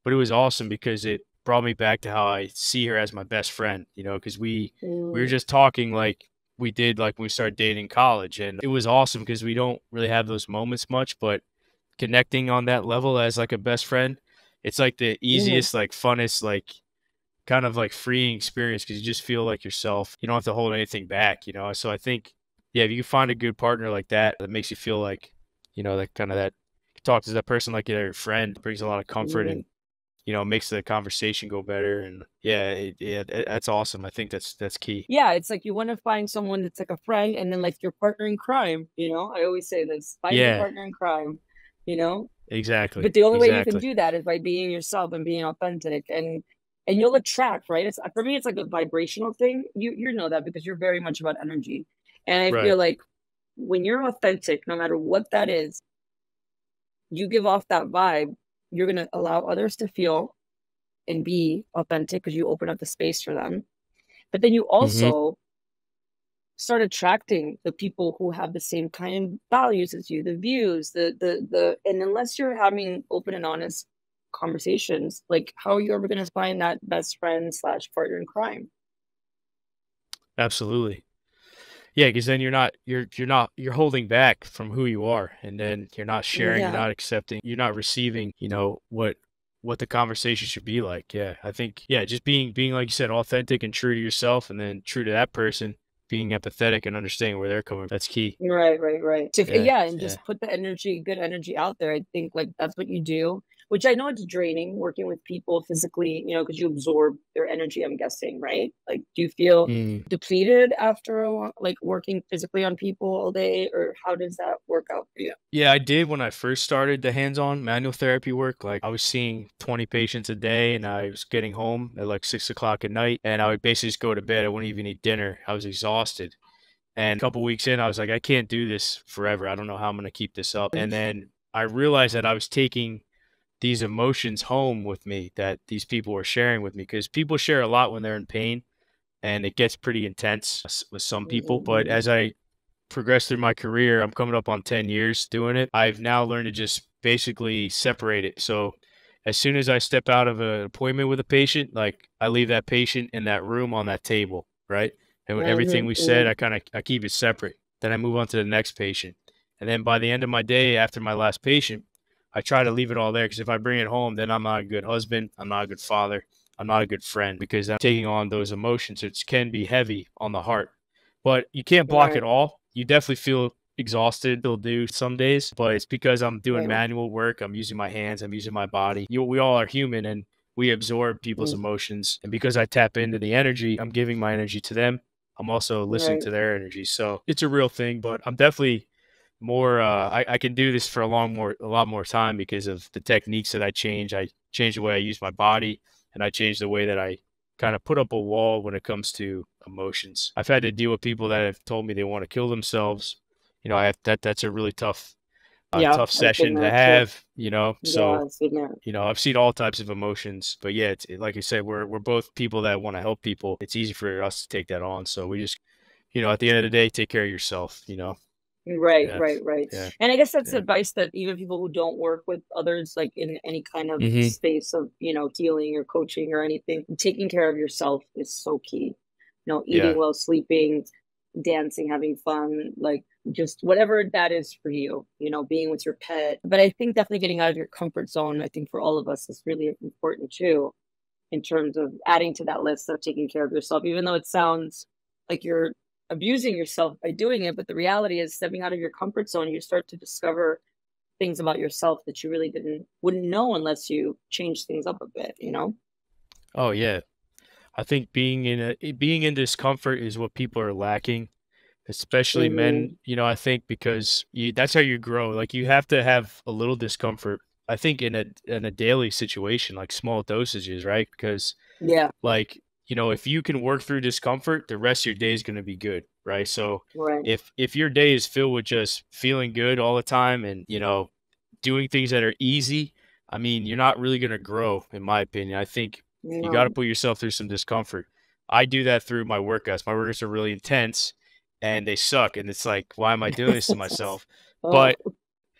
[SPEAKER 2] but it was awesome because it brought me back to how I see her as my best friend. You know, because we we were
[SPEAKER 1] Mm,
[SPEAKER 2] just talking like we did like when we started dating college, and it was awesome because we don't really have those moments much, but connecting on that level as like a best friend, it's like the easiest, like funnest, like kind of like freeing experience because you just feel like yourself. You don't have to hold anything back, you know. So I think, yeah, if you can find a good partner like that, that makes you feel like, you know, that kind of that talk to that person like you're friend brings a lot of comfort
[SPEAKER 1] Mhm.
[SPEAKER 2] and you know makes the conversation go better. And yeah, it, yeah, that's awesome. I think that's that's key.
[SPEAKER 1] Yeah, it's like you wanna find someone that's like a friend and then like your partner in crime, you know? I always say this, find your partner in crime, you know?
[SPEAKER 2] exactly,
[SPEAKER 1] But the only way you can do that is by being yourself and being authentic and and you'll attract, right? It's for me, it's like a vibrational thing. You you know that because you're very much about energy. And I feel like when you're authentic, no matter what that is, you give off that vibe, you're gonna allow others to feel and be authentic because you open up the space for them. But then you
[SPEAKER 2] hmm
[SPEAKER 1] also start attracting the people who have the same kind of values as you, the views, the the the and unless you're having open and honest conversations, like how are you ever gonna find that best friend slash partner in crime?
[SPEAKER 2] Absolutely. Yeah, because then you're not you're you're not you're holding back from who you are, and then you're not sharing, you're not accepting, you're not receiving, you know, what what the conversation should be like. Yeah, I think yeah, just being being like you said, authentic and true to yourself, and then true to that person, being empathetic and understanding where they're coming. From. That's key.
[SPEAKER 1] Right, right, right. To
[SPEAKER 2] Yeah,
[SPEAKER 1] yeah, and
[SPEAKER 2] yeah.
[SPEAKER 1] just put the energy, good energy out there. I think like that's what you do, which I know it's draining working with people physically, you know, because you absorb their energy, I'm guessing, right? Like, do you feel
[SPEAKER 2] Mm.
[SPEAKER 1] depleted after a while, like working physically on people all day, or how does that work out for you?
[SPEAKER 2] Yeah, I did when I first started the hands-on manual therapy work. Like I was seeing 20 patients a day and I was getting home at like six o'clock at night and I would basically just go to bed. I wouldn't even eat dinner. I was exhausted. And a couple weeks in, I was like, I can't do this forever. I don't know how I'm going to keep this up. And then I realized that I was taking these emotions home with me that these people were sharing with me because people share a lot when they're in pain and it gets pretty intense with some people. But
[SPEAKER 1] Mhm,
[SPEAKER 2] as I progress through my career, I'm coming up on 10 years doing it. I've now learned to just basically separate it. So as soon as I step out of an appointment with a patient, like I leave that patient in that room on that table, right? And with everything
[SPEAKER 1] mhm,
[SPEAKER 2] we said,
[SPEAKER 1] mhm,
[SPEAKER 2] I kind of I keep it separate. Then I move on to the next patient. And then by the end of my day after my last patient, I try to leave it all there because if I bring it home, then I'm not a good husband, I'm not a good father, I'm not a good friend because I'm taking on those emotions. It can be heavy on the heart but you can't block it all. You definitely feel exhausted. Still do some days, but it's because I'm doing
[SPEAKER 1] right,
[SPEAKER 2] manual work. I'm using my hands. I'm using my body. You, we all are human, and we absorb people's
[SPEAKER 1] mm,
[SPEAKER 2] emotions. And because I tap into the energy, I'm giving my energy to them. I'm also listening
[SPEAKER 1] right,
[SPEAKER 2] to their energy. So it's a real thing. But I'm definitely more. Uh, I, I can do this for a long more, a lot more time because of the techniques that I change. I change the way I use my body, and I change the way that I kind of put up a wall when it comes to emotions. I've had to deal with people that have told me they want to kill themselves. You know, I have that that's a really tough uh,
[SPEAKER 1] yeah,
[SPEAKER 2] tough session to
[SPEAKER 1] there too.
[SPEAKER 2] have, you know. So,
[SPEAKER 1] there.
[SPEAKER 2] you know, I've seen all types of emotions, but yeah, it's, like I said, we're we're both people that want to help people. It's easy for us to take that on. So we just, you know, at the end of the day, take care of yourself, you know.
[SPEAKER 1] Right,
[SPEAKER 2] Yeah.
[SPEAKER 1] right, right.
[SPEAKER 2] Yeah.
[SPEAKER 1] And I guess that's
[SPEAKER 2] Yeah.
[SPEAKER 1] advice that even people who don't work with others, like in any kind of
[SPEAKER 2] Mhm.
[SPEAKER 1] space of, you know, healing or coaching or anything, taking care of yourself is so key. You know, eating
[SPEAKER 2] Yeah.
[SPEAKER 1] well, sleeping, dancing, having fun, like just whatever that is for you, you know, being with your pet. But I think definitely getting out of your comfort zone, I think for all of us is really important too, in terms of adding to that list of taking care of yourself, even though it sounds like you're abusing yourself by doing it. But the reality is stepping out of your comfort zone, you start to discover things about yourself that you really didn't wouldn't know unless you change things up a bit, you know?
[SPEAKER 2] Oh yeah. I think being in a being in discomfort is what people are lacking, especially men.
[SPEAKER 1] Mhm.
[SPEAKER 2] You know, I think because you, that's how you grow. Like you have to have a little discomfort. I think in a in a daily situation, like small dosages, right? Because
[SPEAKER 1] Yeah,
[SPEAKER 2] like you know, if you can work through discomfort, the rest of your day is going to be good, right? So
[SPEAKER 1] right.
[SPEAKER 2] if if your day is filled with just feeling good all the time, and you know doing things that are easy, I mean, you're not really going to grow, in my opinion. I think no. you got to put yourself through some discomfort. I do that through my workouts. My workouts are really intense and they suck. And it's like, why am I doing this to myself? oh. But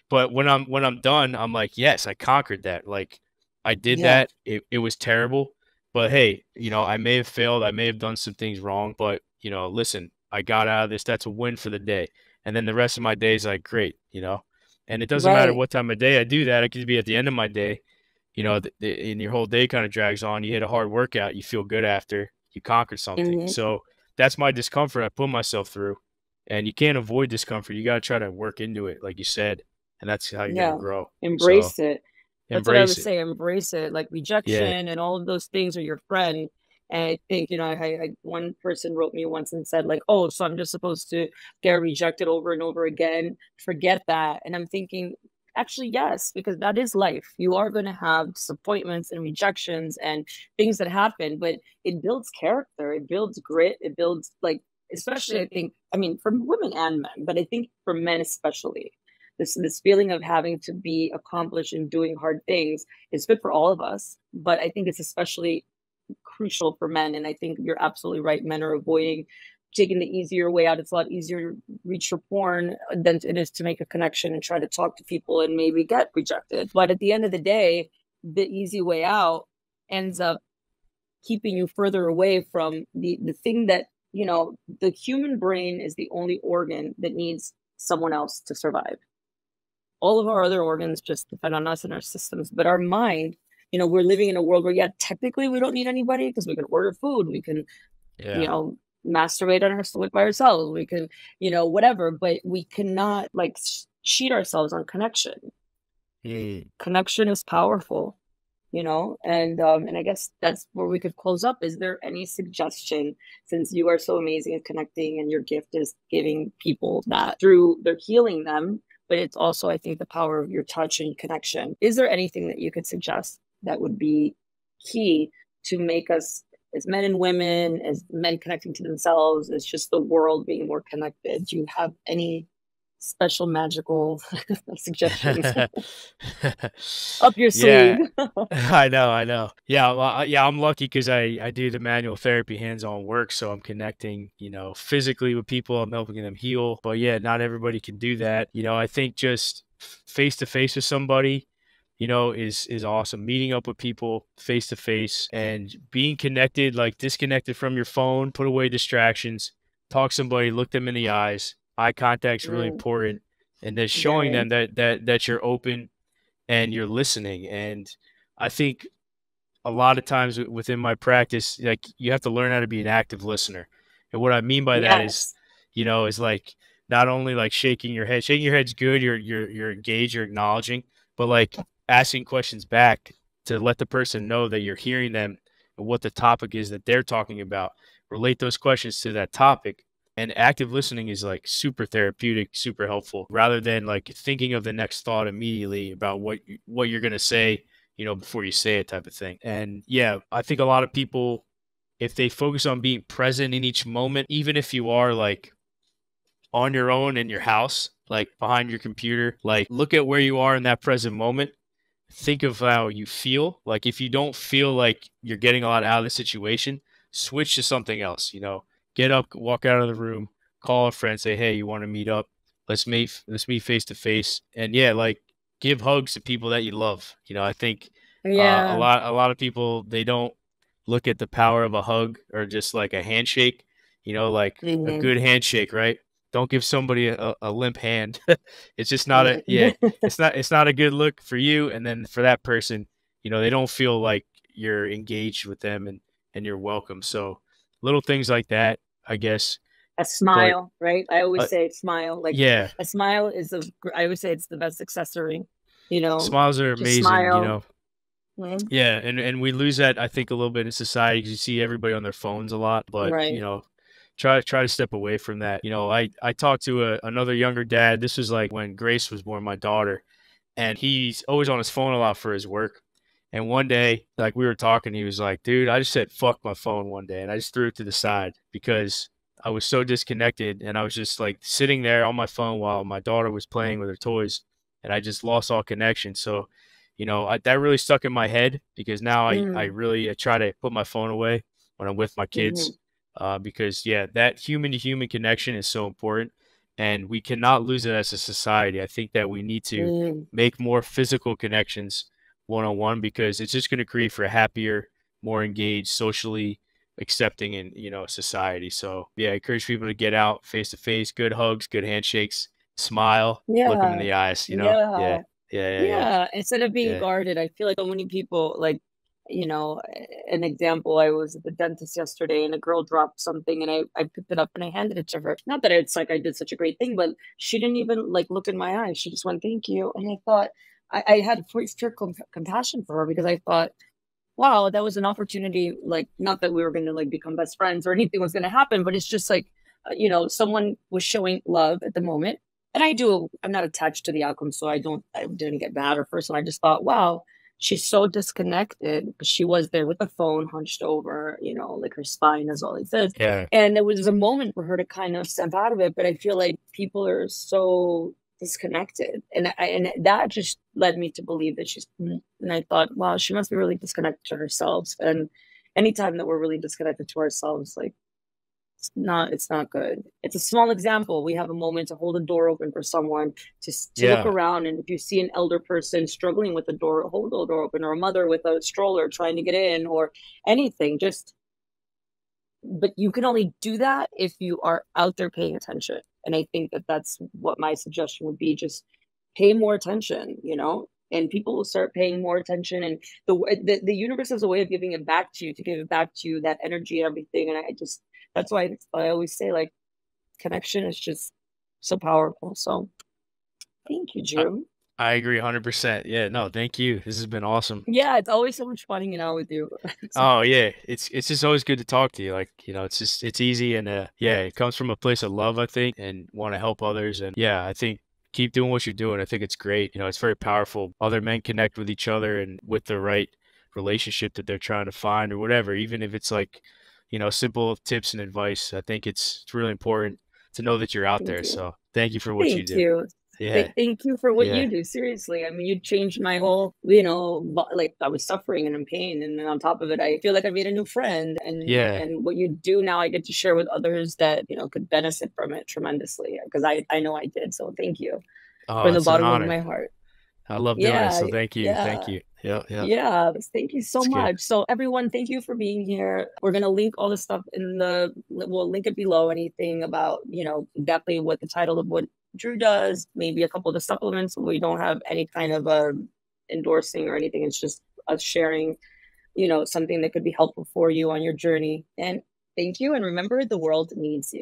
[SPEAKER 2] but when I'm when I'm done, I'm like, yes, I conquered that. Like I did yeah. that. It it was terrible. But hey, you know, I may have failed. I may have done some things wrong. But, you know, listen, I got out of this. That's a win for the day. And then the rest of my day is like, great, you know? And it doesn't right. matter what time of day I do that. It could be at the end of my day, you know, the, the, and your whole day kind of drags on. You hit a hard workout. You feel good after you conquered something. Mm-hmm. So that's my discomfort I put myself through. And you can't avoid discomfort. You got to try to work into it, like you said. And that's how you're yeah. going to grow.
[SPEAKER 1] Embrace so, it. That's what I would it. say. Embrace it. Like rejection yeah. and all of those things are your friend. And I think, you know, I, I, one person wrote me once and said, like, oh, so I'm just supposed to get rejected over and over again. Forget that. And I'm thinking, actually, yes, because that is life. You are going to have disappointments and rejections and things that happen, but it builds character, it builds grit, it builds, like, especially, I think, I mean, for women and men, but I think for men especially, this this feeling of having to be accomplished and doing hard things is good for all of us but i think it's especially crucial for men and i think you're absolutely right men are avoiding taking the easier way out. It's a lot easier to reach for porn than it is to make a connection and try to talk to people and maybe get rejected. But at the end of the day the easy way out ends up keeping you further away from the the thing that you know the human brain is the only organ that needs someone else to survive all of our other organs just depend on us and our systems. But our mind, you know, we're living in a world where, yeah, technically we don't need anybody because we can order food, we can, yeah. you know, masturbate on our stomach by ourselves, we can, you know, whatever. But we cannot like cheat ourselves on connection. Mm. Connection is powerful, you know, and um, and I guess that's where we could close up. Is there any suggestion, since you are so amazing at connecting and your gift is giving people that through they're healing them but it's also, I think, the power of your touch and connection. Is there anything that you could suggest that would be key to make us as men and women, as men connecting to themselves, as just the world being more connected? Do you have any special magical suggestions up your sleeve.
[SPEAKER 2] Yeah, I know, I know. Yeah, well, yeah, I'm lucky because I I do the manual therapy, hands-on work, so I'm connecting, you know, physically with people. I'm helping them heal. But yeah, not everybody can do that. You know, I think just face to face with somebody you know is is awesome meeting up with people face to face and being connected like disconnected from your phone put away distractions talk somebody look them in the eyes eye contact is really mm. important and then showing them that that that you're open and you're listening and i think a lot of times within my practice like you have to learn how to be an active listener and what i mean by that yes. is you know is like not only like shaking your head shaking your head's good you're you're you're engaged you're acknowledging but like asking questions back to let the person know that you're hearing them and what the topic is that they're talking about relate those questions to that topic and active listening is like super therapeutic super helpful rather than like thinking of the next thought immediately about what what you're going to say you know before you say it type of thing. And yeah i think a lot of people if they focus on being present in each moment even if you are like on your own in your house like behind your computer like look at where you are in that present moment think of how you feel. Like if you don't feel like you're getting a lot out of the situation switch to something else you know get up, walk out of the room, call a friend, say, "Hey, you want to meet up? Let's meet. Let's meet face to face." And yeah, like give hugs to people that you love. You know, I think yeah. Uh, a lot a lot of people they don't look at the power of a hug or just like a handshake. You know, like mm-hmm. a good handshake, right? Don't give somebody a, a limp hand. it's just not a yeah. it's not it's not a good look for you, and then for that person, you know, they don't feel like you're engaged with them and and you're welcome. So little things like that, I guess.
[SPEAKER 1] A smile, but, right? I always uh, say smile. Like yeah, a smile is a. I always say it's the best accessory. You know,
[SPEAKER 2] smiles are amazing. Smile. You know. Mm-hmm. Yeah, and and we lose that I think a little bit in society because you see everybody on their phones a lot, but right. you know, try to try to step away from that. You know, I I talked to a, another younger dad. This was like when Grace was born, my daughter, and he's always on his phone a lot for his work. And one day, like we were talking, he was like, dude, I just said fuck my phone one day and I just threw it to the side because I was so disconnected and I was just like sitting there on my phone while my daughter was playing with her toys. and I just lost all connection. So, you know, I, that really stuck in my head because now I, I
[SPEAKER 1] Mm.
[SPEAKER 2] really I try to put my phone away when I'm with my kids, uh, because yeah, that human to human connection is so important, and we cannot lose it as a society. I think that we need to
[SPEAKER 1] Mm.
[SPEAKER 2] make more physical connections one on one because it's just going to create for a happier, more engaged, socially accepting, and you know, society. So yeah, I encourage people to get out face to face, good hugs, good handshakes, smile, look them in the eyes. You know, yeah,
[SPEAKER 1] Yeah.
[SPEAKER 2] yeah, yeah, yeah,
[SPEAKER 1] Yeah. Instead of being
[SPEAKER 2] yeah.
[SPEAKER 1] guarded, I feel like so many people like, you know, an example, I was at the dentist yesterday and a girl dropped something and I, I picked it up and I handed it to her. Not that it's like I did such a great thing, but she didn't even like look in my eyes. She just went, thank you. And I thought I, I had pure pure com- compassion for her because I thought, wow, that was an opportunity. Like, not that we were going to like become best friends or anything was going to happen, but it's just like, uh, you know, someone was showing love at the moment. And I do, I'm not attached to the outcome. So I don't, I didn't get mad or first. And I just thought, wow, she's so disconnected. She was there with the phone hunched over, you know, like her spine is all like this.
[SPEAKER 2] Yeah.
[SPEAKER 1] And it was a moment for her to kind of step out of it. But I feel like people are so disconnected. And I, and that just led me to believe that she's, mm, and I thought, wow, she must be really disconnected to herself. And anytime that we're really disconnected to ourselves, like it's not it's not good. It's a small example. We have a moment to hold a door open for someone to to look around, and if you see an elder person struggling with the door, hold the door open, or a mother with a stroller trying to get in, or anything. Just but you can only do that if you are out there paying attention. And I think that that's what my suggestion would be. Just pay more attention, you know, and people will start paying more attention. And the the, the universe has a way of giving it back to you, to give it back to you, that energy and everything. And I just that's why I always say like connection is just so powerful. So thank you,
[SPEAKER 2] uh,
[SPEAKER 1] Drew.
[SPEAKER 2] I agree 100%. Yeah, no, thank you. This has been awesome.
[SPEAKER 1] Yeah, it's always so much fun hanging out with you.
[SPEAKER 2] Oh yeah, it's it's just always good to talk to you. Like, you know, it's just it's easy and uh yeah, it comes from a place of love, I think, and want to help others and yeah, I think keep doing what you're doing. I think it's great. You know, it's very powerful. Other men connect with each other and with the right relationship that they're trying to find or whatever, even if it's like, you know, simple tips and advice. I think it's it's really important to know that you're out
[SPEAKER 1] thank
[SPEAKER 2] there.
[SPEAKER 1] you.
[SPEAKER 2] So, thank you for what you do.
[SPEAKER 1] you.
[SPEAKER 2] Yeah.
[SPEAKER 1] Th- thank you for what
[SPEAKER 2] Yeah.
[SPEAKER 1] you do. Seriously. I mean, you changed my whole, you know, like I was suffering and in pain. And then on top of it, I feel like I made a new friend. And
[SPEAKER 2] Yeah.
[SPEAKER 1] and what you do now, I get to share with others that, you know, could benefit from it tremendously. Because I, I know I did. So thank you
[SPEAKER 2] Oh,
[SPEAKER 1] from the bottom of my heart.
[SPEAKER 2] I love doing it. So, thank you. Thank you. Yep, yep.
[SPEAKER 1] Yeah, thank you so
[SPEAKER 2] good.
[SPEAKER 1] much. So everyone, thank you for being here. We're gonna link all the stuff in the we'll link it below anything about, you know, exactly what the title of what Drew does, maybe a couple of the supplements. We don't have any kind of uh endorsing or anything. It's just us sharing, you know, something that could be helpful for you on your journey. And thank you. And remember, the world needs you.